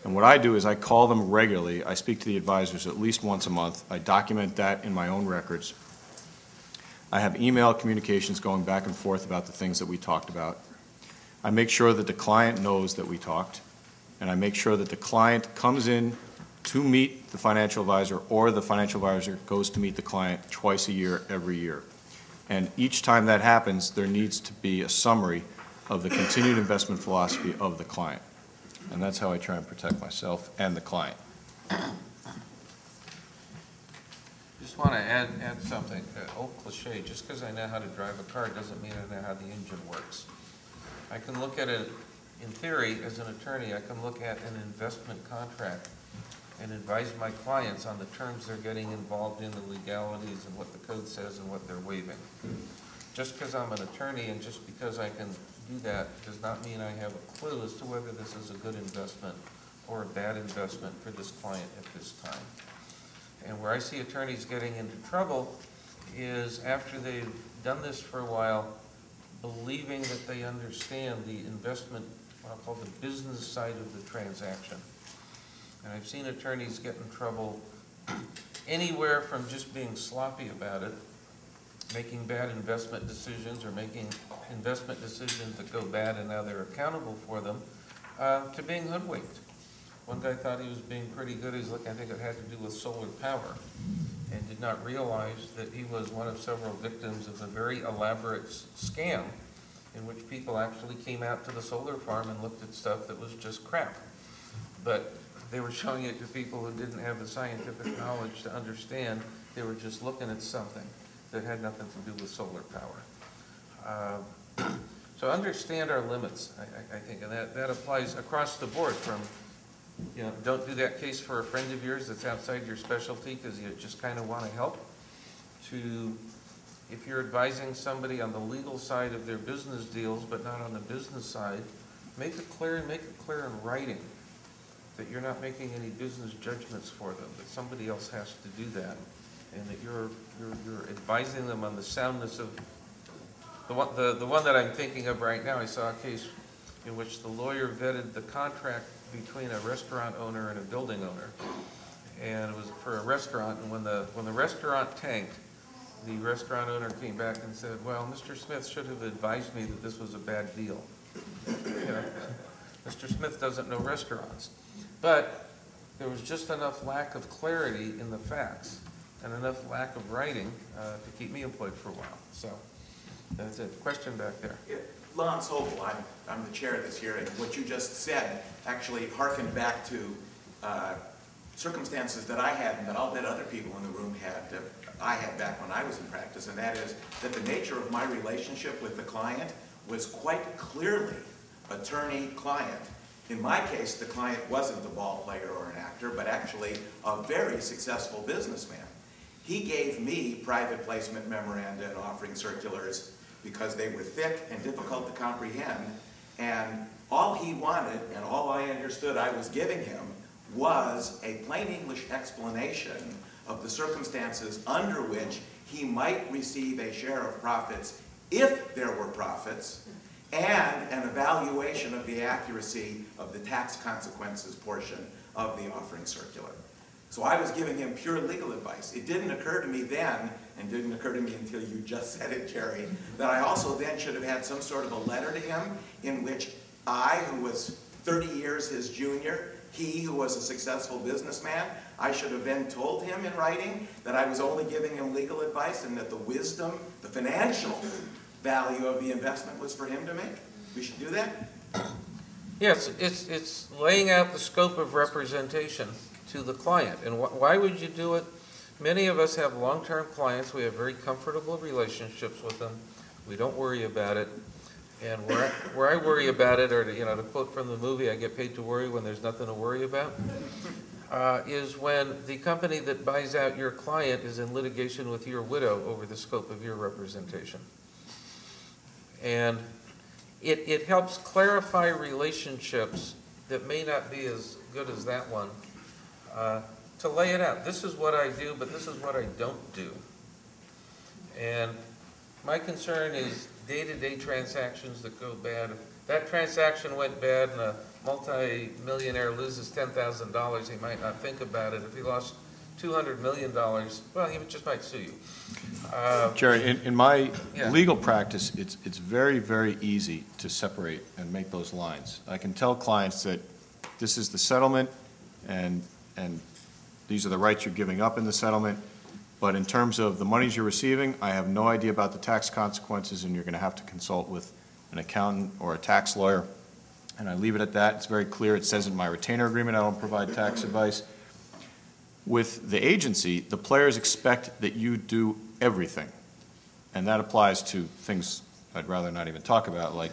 And what I do is I call them regularly. I speak to the advisors at least once a month. I document that in my own records. I have email communications going back and forth about the things that we talked about. I make sure that the client knows that we talked, and I make sure that the client comes in to meet the financial advisor, or the financial advisor goes to meet the client twice a year, every year. And each time that happens, there needs to be a summary of the continued investment philosophy of the client. And that's how I try and protect myself and the client. Just want to add, add something, uh, old cliche, just because I know how to drive a car doesn't mean I know how the engine works. I can look at it, in theory, as an attorney, I can look at an investment contract and advise my clients on the terms they're getting involved in, the legalities and what the code says and what they're waiving. Just because I'm an attorney and just because I can do that does not mean I have a clue as to whether this is a good investment or a bad investment for this client at this time. And where I see attorneys getting into trouble is after they've done this for a while, believing that they understand the investment, what I'll call the business side of the transaction. And I've seen attorneys get in trouble anywhere from just being sloppy about it, making bad investment decisions, or making investment decisions that go bad and now they're accountable for them, uh, to being hoodwinked. One guy thought he was being pretty good, he's looking, I think it had to do with solar power, and did not realize that he was one of several victims of a very elaborate scam in which people actually came out to the solar farm and looked at stuff that was just crap. But they were showing it to people who didn't have the scientific knowledge to understand, they were just looking at something that had nothing to do with solar power. Uh, So understand our limits, I, I- I think, and that, that applies across the board from, you know, don't do that case for a friend of yours that's outside your specialty because you just kind of want to help, to if you're advising somebody on the legal side of their business deals, but not on the business side, make it clear and make it clear in writing that you're not making any business judgments for them, that somebody else has to do that, and that you're, you're, you're advising them on the soundness of, the one, the, the one that I'm thinking of right now, I saw a case in which the lawyer vetted the contract between a restaurant owner and a building owner. And it was for a restaurant, and when the, when the restaurant tanked, the restaurant owner came back and said, well, Mr. Smith should have advised me that this was a bad deal. You know, Mr. Smith doesn't know restaurants. But there was just enough lack of clarity in the facts and enough lack of writing uh, to keep me employed for a while. So that's it. Question back there. Yeah, Lance Hopel, I'm, I'm the chair of this hearing. What you just said actually harkened back to uh, circumstances that I had and that I'll bet other people in the room had, that I had back when I was in practice, and that is that the nature of my relationship with the client was quite clearly attorney-client. In my case, the client wasn't a ball player or an actor, but actually a very successful businessman. He gave me private placement memoranda and offering circulars because they were thick and difficult to comprehend. And all he wanted, and all I understood I was giving him, was a plain English explanation of the circumstances under which he might receive a share of profits if there were profits, and an evaluation of the accuracy of the tax consequences portion of the offering circular. So I was giving him pure legal advice. It didn't occur to me then, and didn't occur to me until you just said it, Jerry, that I also then should have had some sort of a letter to him in which I, who was 30 years his junior, he who was a successful businessman, I should have then told him in writing that I was only giving him legal advice and that the wisdom, the financial value of the investment was for him to make. We should do that? Yes, it's, it's laying out the scope of representation to the client. And wh- why would you do it? Many of us have long-term clients, we have very comfortable relationships with them, we don't worry about it. And where, I- where I worry about it, or, to, you know, to quote from the movie, I get paid to worry when there's nothing to worry about, uh, is when the company that buys out your client is in litigation with your widow over the scope of your representation. And it, it helps clarify relationships that may not be as good as that one, uh, to lay it out. This is what I do, but this is what I don't do. And my concern is day-to-day transactions that go bad. If that transaction went bad and a multi-millionaire loses ten thousand dollars, he might not think about it. If he lost two hundred million dollars, well, he just might sue you. Uh, Jerry, in, in my Yeah. legal practice, it's, it's very, very easy to separate and make those lines. I can tell clients that this is the settlement, and, and these are the rights you're giving up in the settlement, but in terms of the monies you're receiving, I have no idea about the tax consequences, and you're gonna have to consult with an accountant or a tax lawyer. And I leave it at that. It's very clear. It says in my retainer agreement, I don't provide tax advice. With the agency, the players expect that you do everything. And that applies to things I'd rather not even talk about, like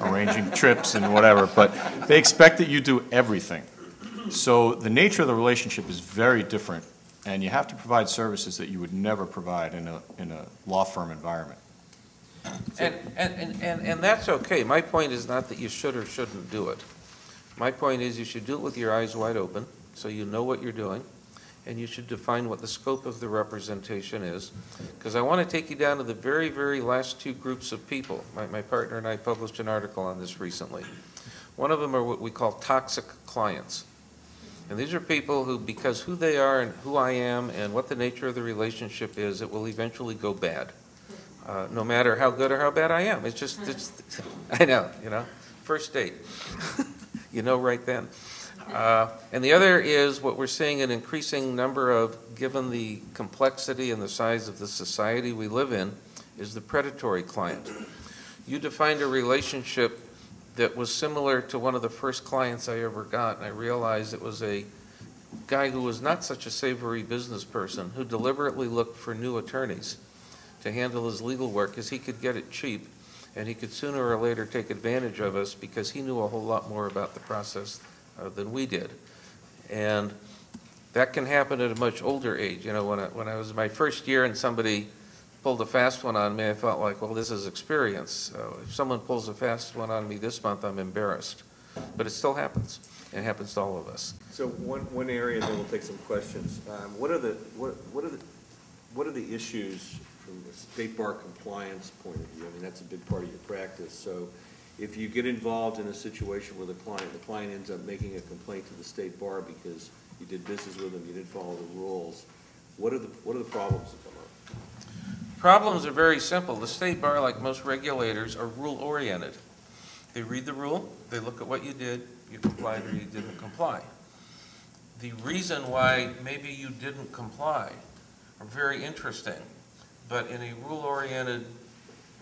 arranging trips and whatever, but they expect that you do everything. So the nature of the relationship is very different, and you have to provide services that you would never provide in a, in a law firm environment. And, and, and- and, that's okay. My point is not that you should or shouldn't do it. My point is you should do it with your eyes wide open, so you know what you're doing, and you should define what the scope of the representation is. Because I want to take you down to the very, very last two groups of people. My, my partner and I published an article on this recently. One of them are what we call toxic clients. And these are people who, because who they are and who I am and what the nature of the relationship is, it will eventually go bad uh, no matter how good or how bad I am. It's just, it's, I know, you know, first date. you know right then. Uh, and the other is what we're seeing an increasing number of, given the complexity and the size of the society we live in, is the predatory client. You defined a relationship that was similar to one of the first clients I ever got, and I realized it was a guy who was not such a savory business person, who deliberately looked for new attorneys to handle his legal work because he could get it cheap and he could sooner or later take advantage of us because he knew a whole lot more about the process uh, than we did. And that can happen at a much older age. You know, when I, when I was in my first year and somebody pulled a fast one on me, I felt like, well, this is experience. So if someone pulls a fast one on me this month, I'm embarrassed. But it still happens. It happens to all of us. So one, one area, then we'll take some questions. Um, What are the, what, what are the, what are the issues from the state bar compliance point of view? I mean, that's a big part of your practice. So if you get involved in a situation where the client, the client ends up making a complaint to the state bar because you did business with them, you didn't follow the rules, what are the, what are the problems? Problems are very simple. The state bar, like most regulators, are rule-oriented. They read the rule, they look at what you did, you complied or you didn't comply. The reason why maybe you didn't comply are very interesting, but in a rule-oriented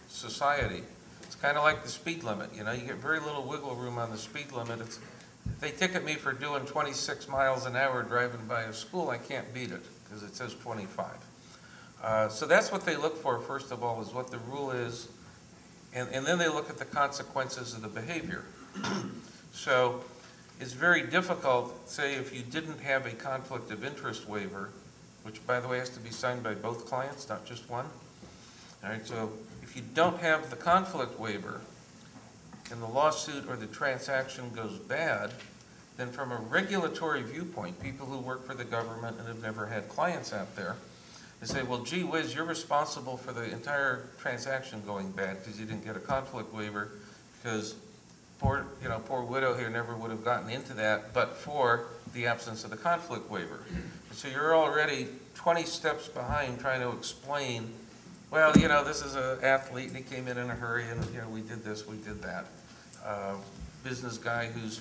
society, it's kind of like the speed limit, you know, you get very little wiggle room on the speed limit. It's, if they ticket me for doing 26 miles an hour driving by a school, I can't beat it, because it says 25. Uh, So that's what they look for, first of all, is what the rule is, and, and then they look at the consequences of the behavior. So it's very difficult, say, if you didn't have a conflict of interest waiver, which, by the way, has to be signed by both clients, not just one. All right, so if you don't have the conflict waiver, and the lawsuit or the transaction goes bad, then from a regulatory viewpoint, people who work for the government and have never had clients out there, they say, well, gee whiz, you're responsible for the entire transaction going bad because you didn't get a conflict waiver, because poor, you know, poor widow here never would have gotten into that but for the absence of the conflict waiver. And So you're already twenty steps behind trying to explain, well, you know, this is an athlete and he came in in a hurry and, you know, we did this, we did that. Uh, Business guy who's,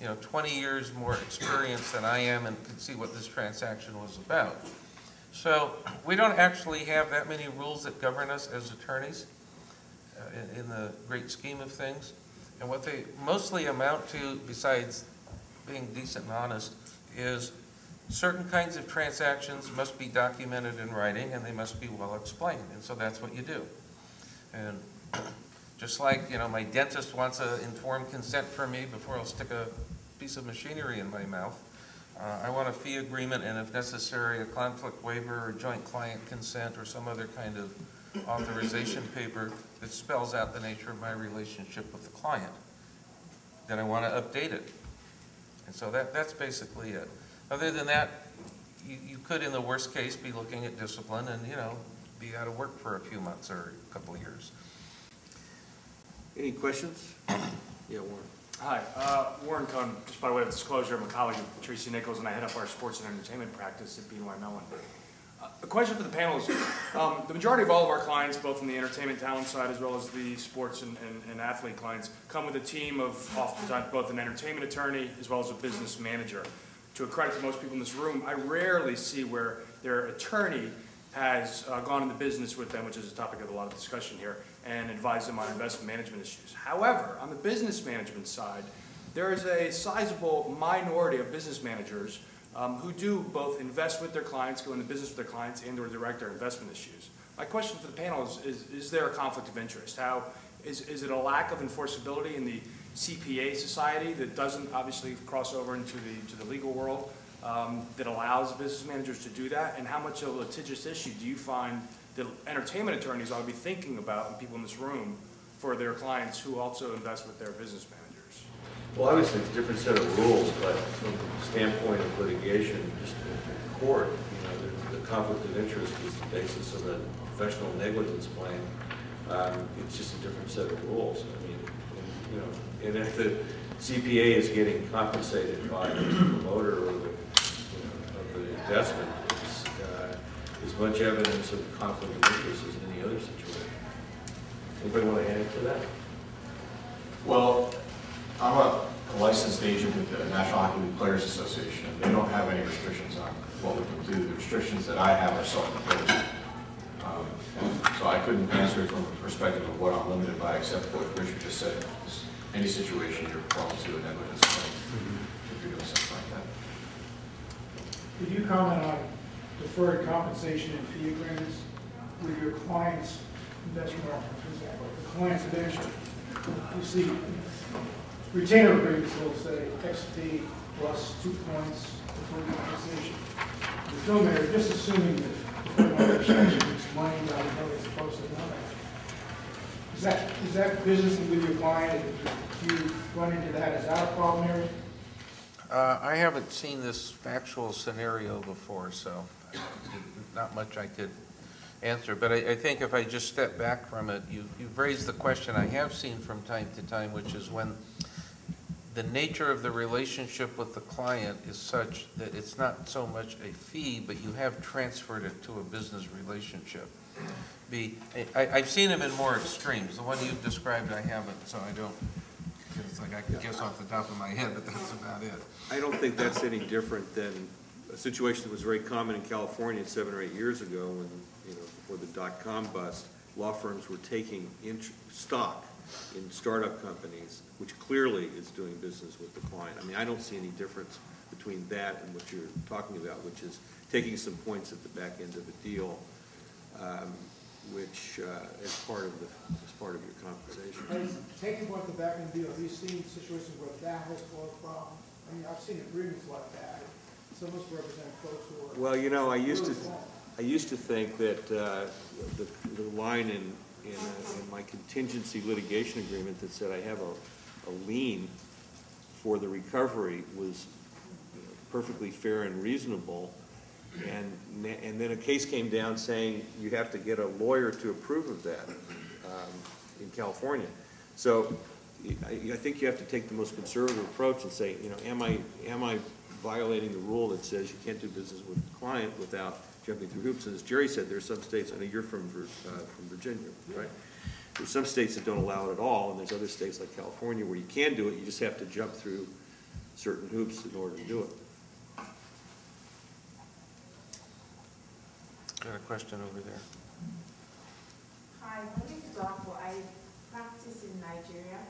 you know, twenty years more experienced than I am and can see what this transaction was about. So we don't actually have that many rules that govern us as attorneys uh, in, in the great scheme of things. And what they mostly amount to, besides being decent and honest, is certain kinds of transactions must be documented in writing and they must be well explained. And so that's what you do. And just like, you know, my dentist wants an informed consent from me before I'll stick a piece of machinery in my mouth, uh, I want a fee agreement and if necessary, a conflict waiver or joint client consent or some other kind of authorization paper that spells out the nature of my relationship with the client. Then I want to update it. And so that, that's basically it. Other than that, you, you could, in the worst case, be looking at discipline and, you know, be out of work for a few months or a couple of years. Any questions? Yeah, Warren. Hi, uh, Warren Cohn, just by way of disclosure, I'm a colleague of Tracy Nichols, and I head up our sports and entertainment practice at BNY Mellon. Uh, A question for the panel is, um, the majority of all of our clients, both from the entertainment talent side as well as the sports and- and and athlete clients, come with a team of oftentimes both an entertainment attorney as well as a business manager. To a credit to most people in this room, I rarely see where their attorney has uh, gone into business with them, which is a topic of a lot of discussion here, and advise them on investment management issues. However, on the business management side, there is a sizable minority of business managers um, who do both invest with their clients, go into business with their clients, and/or direct their investment issues. My question for the panel is, is, is there a conflict of interest? How, is, is it a lack of enforceability in the CPA society that doesn't obviously cross over into the, to the legal world, um, that allows business managers to do that? And how much of a litigious issue do you find that entertainment attorneys ought to be thinking about, and people in this room, for their clients who also invest with their business managers? Well, obviously, it's a different set of rules, but from the standpoint of litigation, just in court, you know, the, the conflict of interest is the basis of a professional negligence claim. Um, It's just a different set of rules. I mean, and, you know, and if the CPA is getting compensated by the promoter or the, you know, of the investment, as much evidence of conflict of interest as any other situation. Anybody want to add to that? Well, I'm a licensed agent with the National Hockey League Players Association, they don't have any restrictions on what we can do. The restrictions that I have are self-imposed. Um, So I couldn't answer it from a perspective of what I'm limited by, except what Richard just said. Is Any situation you're prone to a negligence claim, if you're doing something like that. Could you comment on deferred compensation and fee agreements with your clients' investment example, the client's venture? You see, retainer agreements will say X fee plus two points deferred compensation. The filmmaker, just assuming that the filmmaker makes money out of how it's supposed to run Is that, is that, is that business with your client, do you run into that, is that a problem area? Uh, I haven't seen this factual scenario before, so not much I could answer. But I, I think if I just step back from it, you, you've raised the question I have seen from time to time, which is when the nature of the relationship with the client is such that it's not so much a fee, but you have transferred it to a business relationship. Be, I, I've seen them in more extremes. The one you've described, I haven't, so I don't, it's like I can guess off the top of my head, but that's about it. I don't think that's any different than a situation that was very common in California seven or eight years ago when, you know, before the dot-com bust, law firms were taking stock in startup companies, which clearly is doing business with the client. I mean, I don't see any difference between that and what you're talking about, which is taking some points at the back end of a deal, um, which, uh, as part of the, as part of your compensation. Has taking what the back end deal, have you seen situations where that has caused problems? I mean, I've seen agreements like that, some of us represent folks who are. Well, you know, I used to. I used to think that uh, the, the line in, in uh, in my contingency litigation agreement that said I have a, a lien for the recovery was perfectly fair and reasonable. And, and then a case came down saying you have to get a lawyer to approve of that um, in California. So I, I think you have to take the most conservative approach and say, you know, am I, am I violating the rule that says you can't do business with a client without jumping through hoops? And as Jerry said, there are some states, I know you're from, uh, from Virginia, right? There's some states that don't allow it at all, and there's other states like California where you can do it, you just have to jump through certain hoops in order to do it. Got a question over there. Hi, my name is Dako. I practice in Nigeria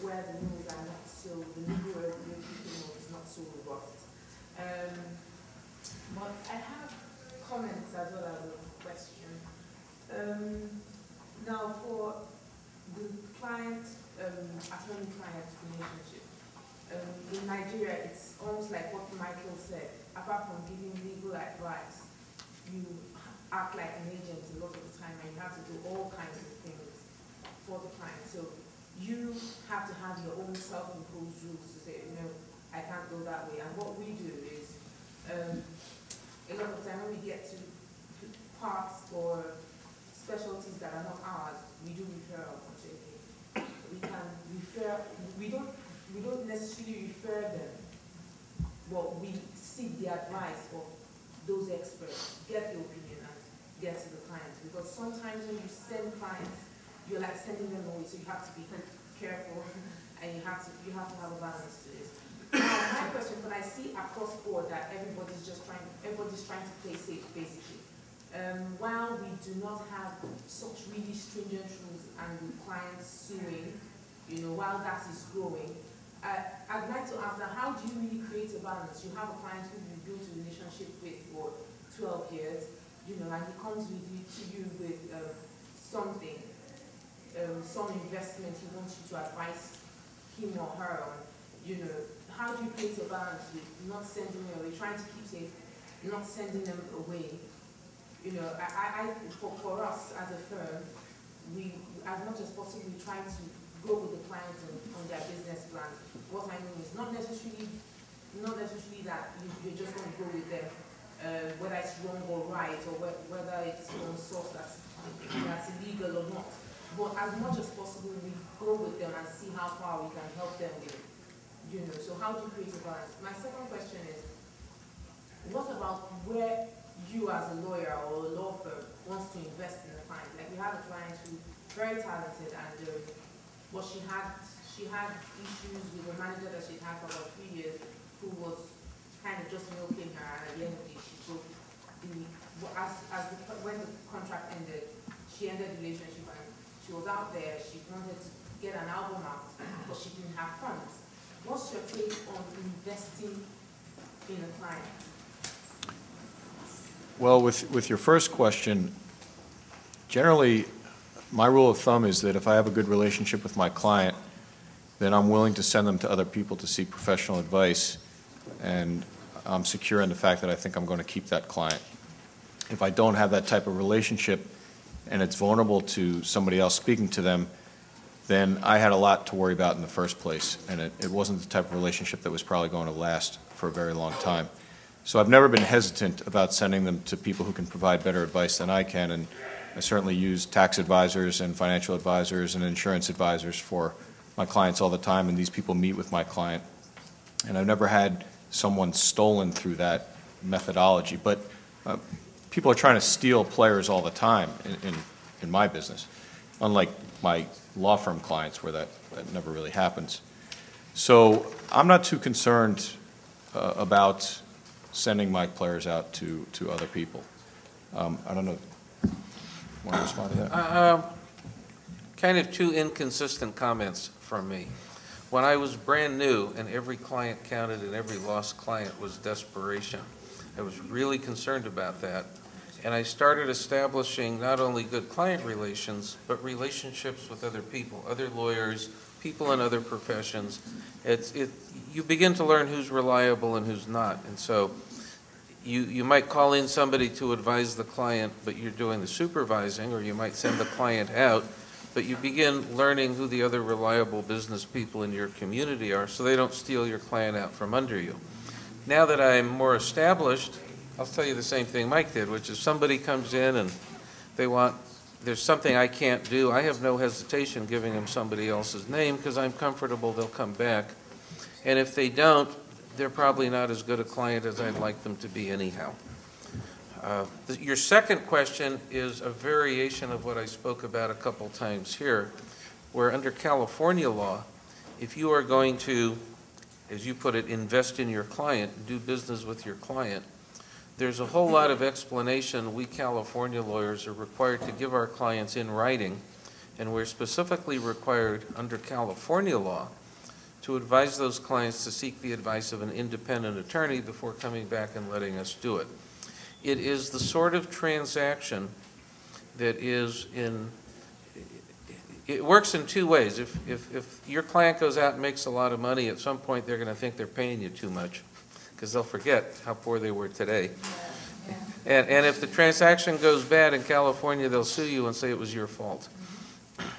where the rules are not so, the legal regulation is not so robust. Um, but I have comments as well as a question. Um, now for the client, um, attorney-client relationship, um, in Nigeria, it's almost like what Michael said, apart from giving legal advice, you act like an agent a lot of the time and you have to do all kinds of things for the client. So you have to have your own self-imposed rules to say, no, I can't go that way. And what we do is, um, a lot of time when we get to parts or specialties that are not ours, we do referral. unfortunately. We can refer, we don't, we don't necessarily refer them, but we seek the advice of those experts, get the opinion and get to the clients. Because sometimes when you send clients, you're like sending them away, so you have to be careful and you have to, you have to have a balance to this. My question, but I see across board that everybody's just trying, everybody's trying to play safe, basically. Um, while we do not have such really stringent rules and clients suing, you know, while that is growing, uh, I'd like to ask that how do you really create a balance? You have a client who you've built a relationship with for 12 years, you know, and he comes with you, to you with um, something, um, some investment he wants you to advise him or her on, you know, how do you create a balance with not sending them away, trying to keep safe, not sending them away? You know, I, I, for, for us as a firm, we, as much as possible, we try to go with the client on, on their business plan. What I mean is not necessarily, not necessarily that you, you're just going to go with them, uh, whether it's wrong or right, or whe- whether it's on source that's, that's illegal or not. But as much as possible, we go with them and see how far we can help them with, you know, so how do you create a balance? My second question is, what about where you as a lawyer or a law firm wants to invest in a client? Like we have a client who very talented and, uh, well, she had, she had issues with a manager that she'd had for about three years who was kind of just milking her and at the end of the day, she broke the, as, as the, when the contract ended, she ended the relationship and she was out there, she wanted to get an album out, but she didn't have funds. What's your take on investing in a client? Well, with, with your first question, generally, my rule of thumb is that if I have a good relationship with my client, then I'm willing to send them to other people to seek professional advice, and I'm secure in the fact that I think I'm going to keep that client. If I don't have that type of relationship, and it's vulnerable to somebody else speaking to them, then I had a lot to worry about in the first place, and it, it wasn't the type of relationship that was probably going to last for a very long time. So I've never been hesitant about sending them to people who can provide better advice than I can, and I certainly use tax advisors and financial advisors and insurance advisors for my clients all the time, and these people meet with my client. And I've never had someone stolen through that methodology, but uh, people are trying to steal players all the time in, in, in my business, unlike my law firm clients where that, that never really happens. So I'm not too concerned uh, about sending my players out to, to other people. Um, I don't know. Want to respond to that? Uh, Kind of two inconsistent comments from me. When I was brand new and every client counted and every lost client was desperation, I was really concerned about that. And I started establishing not only good client relations, but relationships with other people, other lawyers, people in other professions. It's, it, you begin to learn who's reliable and who's not. And so you, you might call in somebody to advise the client, but you're doing the supervising, or you might send the client out, but you begin learning who the other reliable business people in your community are, so they don't steal your client out from under you. Now that I'm more established, I'll tell you the same thing Mike did, which is somebody comes in and they want, there's something I can't do, I have no hesitation giving them somebody else's name, because I'm comfortable they'll come back. And if they don't, they're probably not as good a client as I'd like them to be anyhow. Uh, th- Your second question is a variation of what I spoke about a couple times here, where under California law, if you are going to, as you put it, invest in your client, do business with your client, there's a whole lot of explanation we California lawyers are required to give our clients in writing, and we're specifically required under California law to advise those clients to seek the advice of an independent attorney before coming back and letting us do it. It is the sort of transaction that is in, it works in two ways. If, if, if your client goes out and makes a lot of money, at some point, they're going to think they're paying you too much, because they'll forget how poor they were today. And, and if the transaction goes bad in California, they'll sue you and say it was your fault.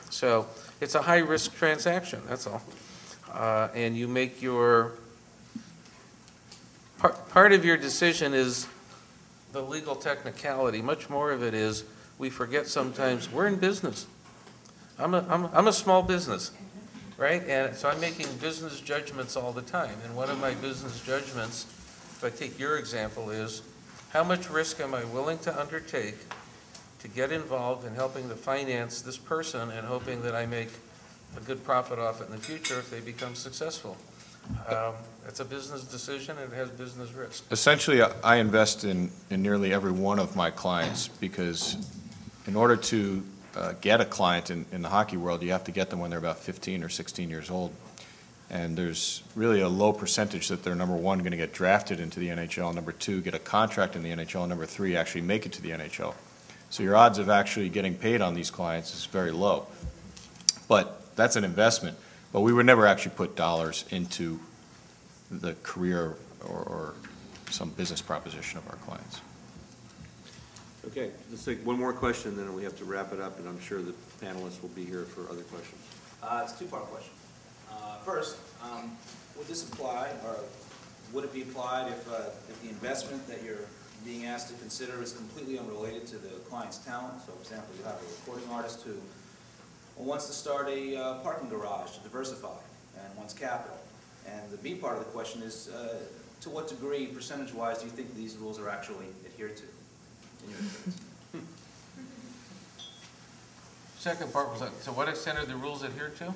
So it's a high-risk transaction, that's all. Uh, And you make your, part, part of your decision is the legal technicality. Much more of it is, we forget sometimes, we're in business. I'm a, I'm, I'm a small business, right? And so I'm making business judgments all the time. And one of my business judgments, if I take your example, is how much risk am I willing to undertake to get involved in helping to finance this person and hoping that I make a good profit off it in the future if they become successful? Um, It's a business decision, and it has business risk. Essentially, I- invest in, in nearly every one of my clients because in order to uh, get a client in, in the hockey world, you have to get them when they're about 15 or 16 years old. And there's really a low percentage that they're, number one, going to get drafted into the NHL, number two, get a contract in the NHL, and number three, actually make it to the NHL. So your odds of actually getting paid on these clients is very low. But that's an investment. But we would never actually put dollars into the career or, or some business proposition of our clients. Okay, let's take one more question, then we have to wrap it up, and I'm sure the panelists will be here for other questions. Uh, it's a two-part question. Uh, first, um, would this apply, or would it be applied if, uh, if the investment that you're being asked to consider is completely unrelated to the client's talent? So for example, you have a recording artist who wants to start a uh, parking garage to diversify and wants capital. And the B part of the question is, uh, to what degree, percentage-wise, do you think these rules are actually adhered to? Second part was, that, to what extent are the rules adhered to?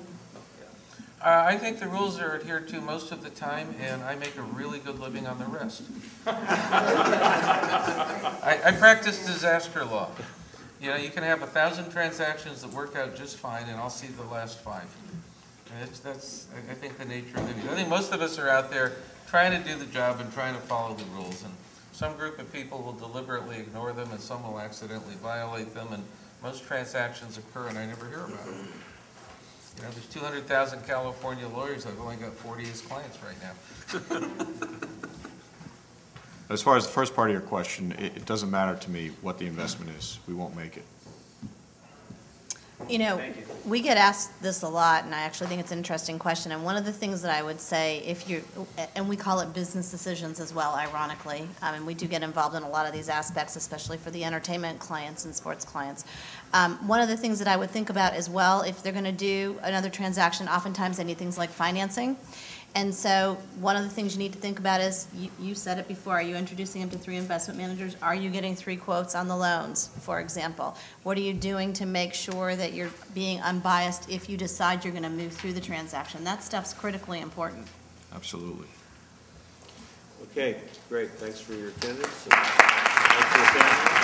Uh, I think the rules are adhered to most of the time, and I make a really good living on the rest. I, I practice disaster law. You know, you can have a thousand transactions that work out just fine, and I'll see the last five. It's, that's, I, think the nature of it. I think most of us are out there trying to do the job and trying to follow the rules, and some group of people will deliberately ignore them, and some will accidentally violate them, and most transactions occur, and I never hear about them. You know, there's two hundred thousand California lawyers, I've only got forty as clients right now. As far as the first part of your question, it, it doesn't matter to me what the investment is. We won't make it. You know, you. we get asked this a lot, and I actually think it's an interesting question. And one of the things that I would say, if you, and we call it business decisions as well, ironically, um, and we do get involved in a lot of these aspects, especially for the entertainment clients and sports clients. Um, One of the things that I would think about as well, if they're going to do another transaction, oftentimes they need things like financing. And so, one of the things you need to think about is, you, you said it before, are you introducing them to three investment managers? Are you getting three quotes on the loans, for example? What are you doing to make sure that you're being unbiased if you decide you're gonna move through the transaction? That stuff's critically important. Absolutely. Okay, great, thanks for your attendance. and Thanks for the panel.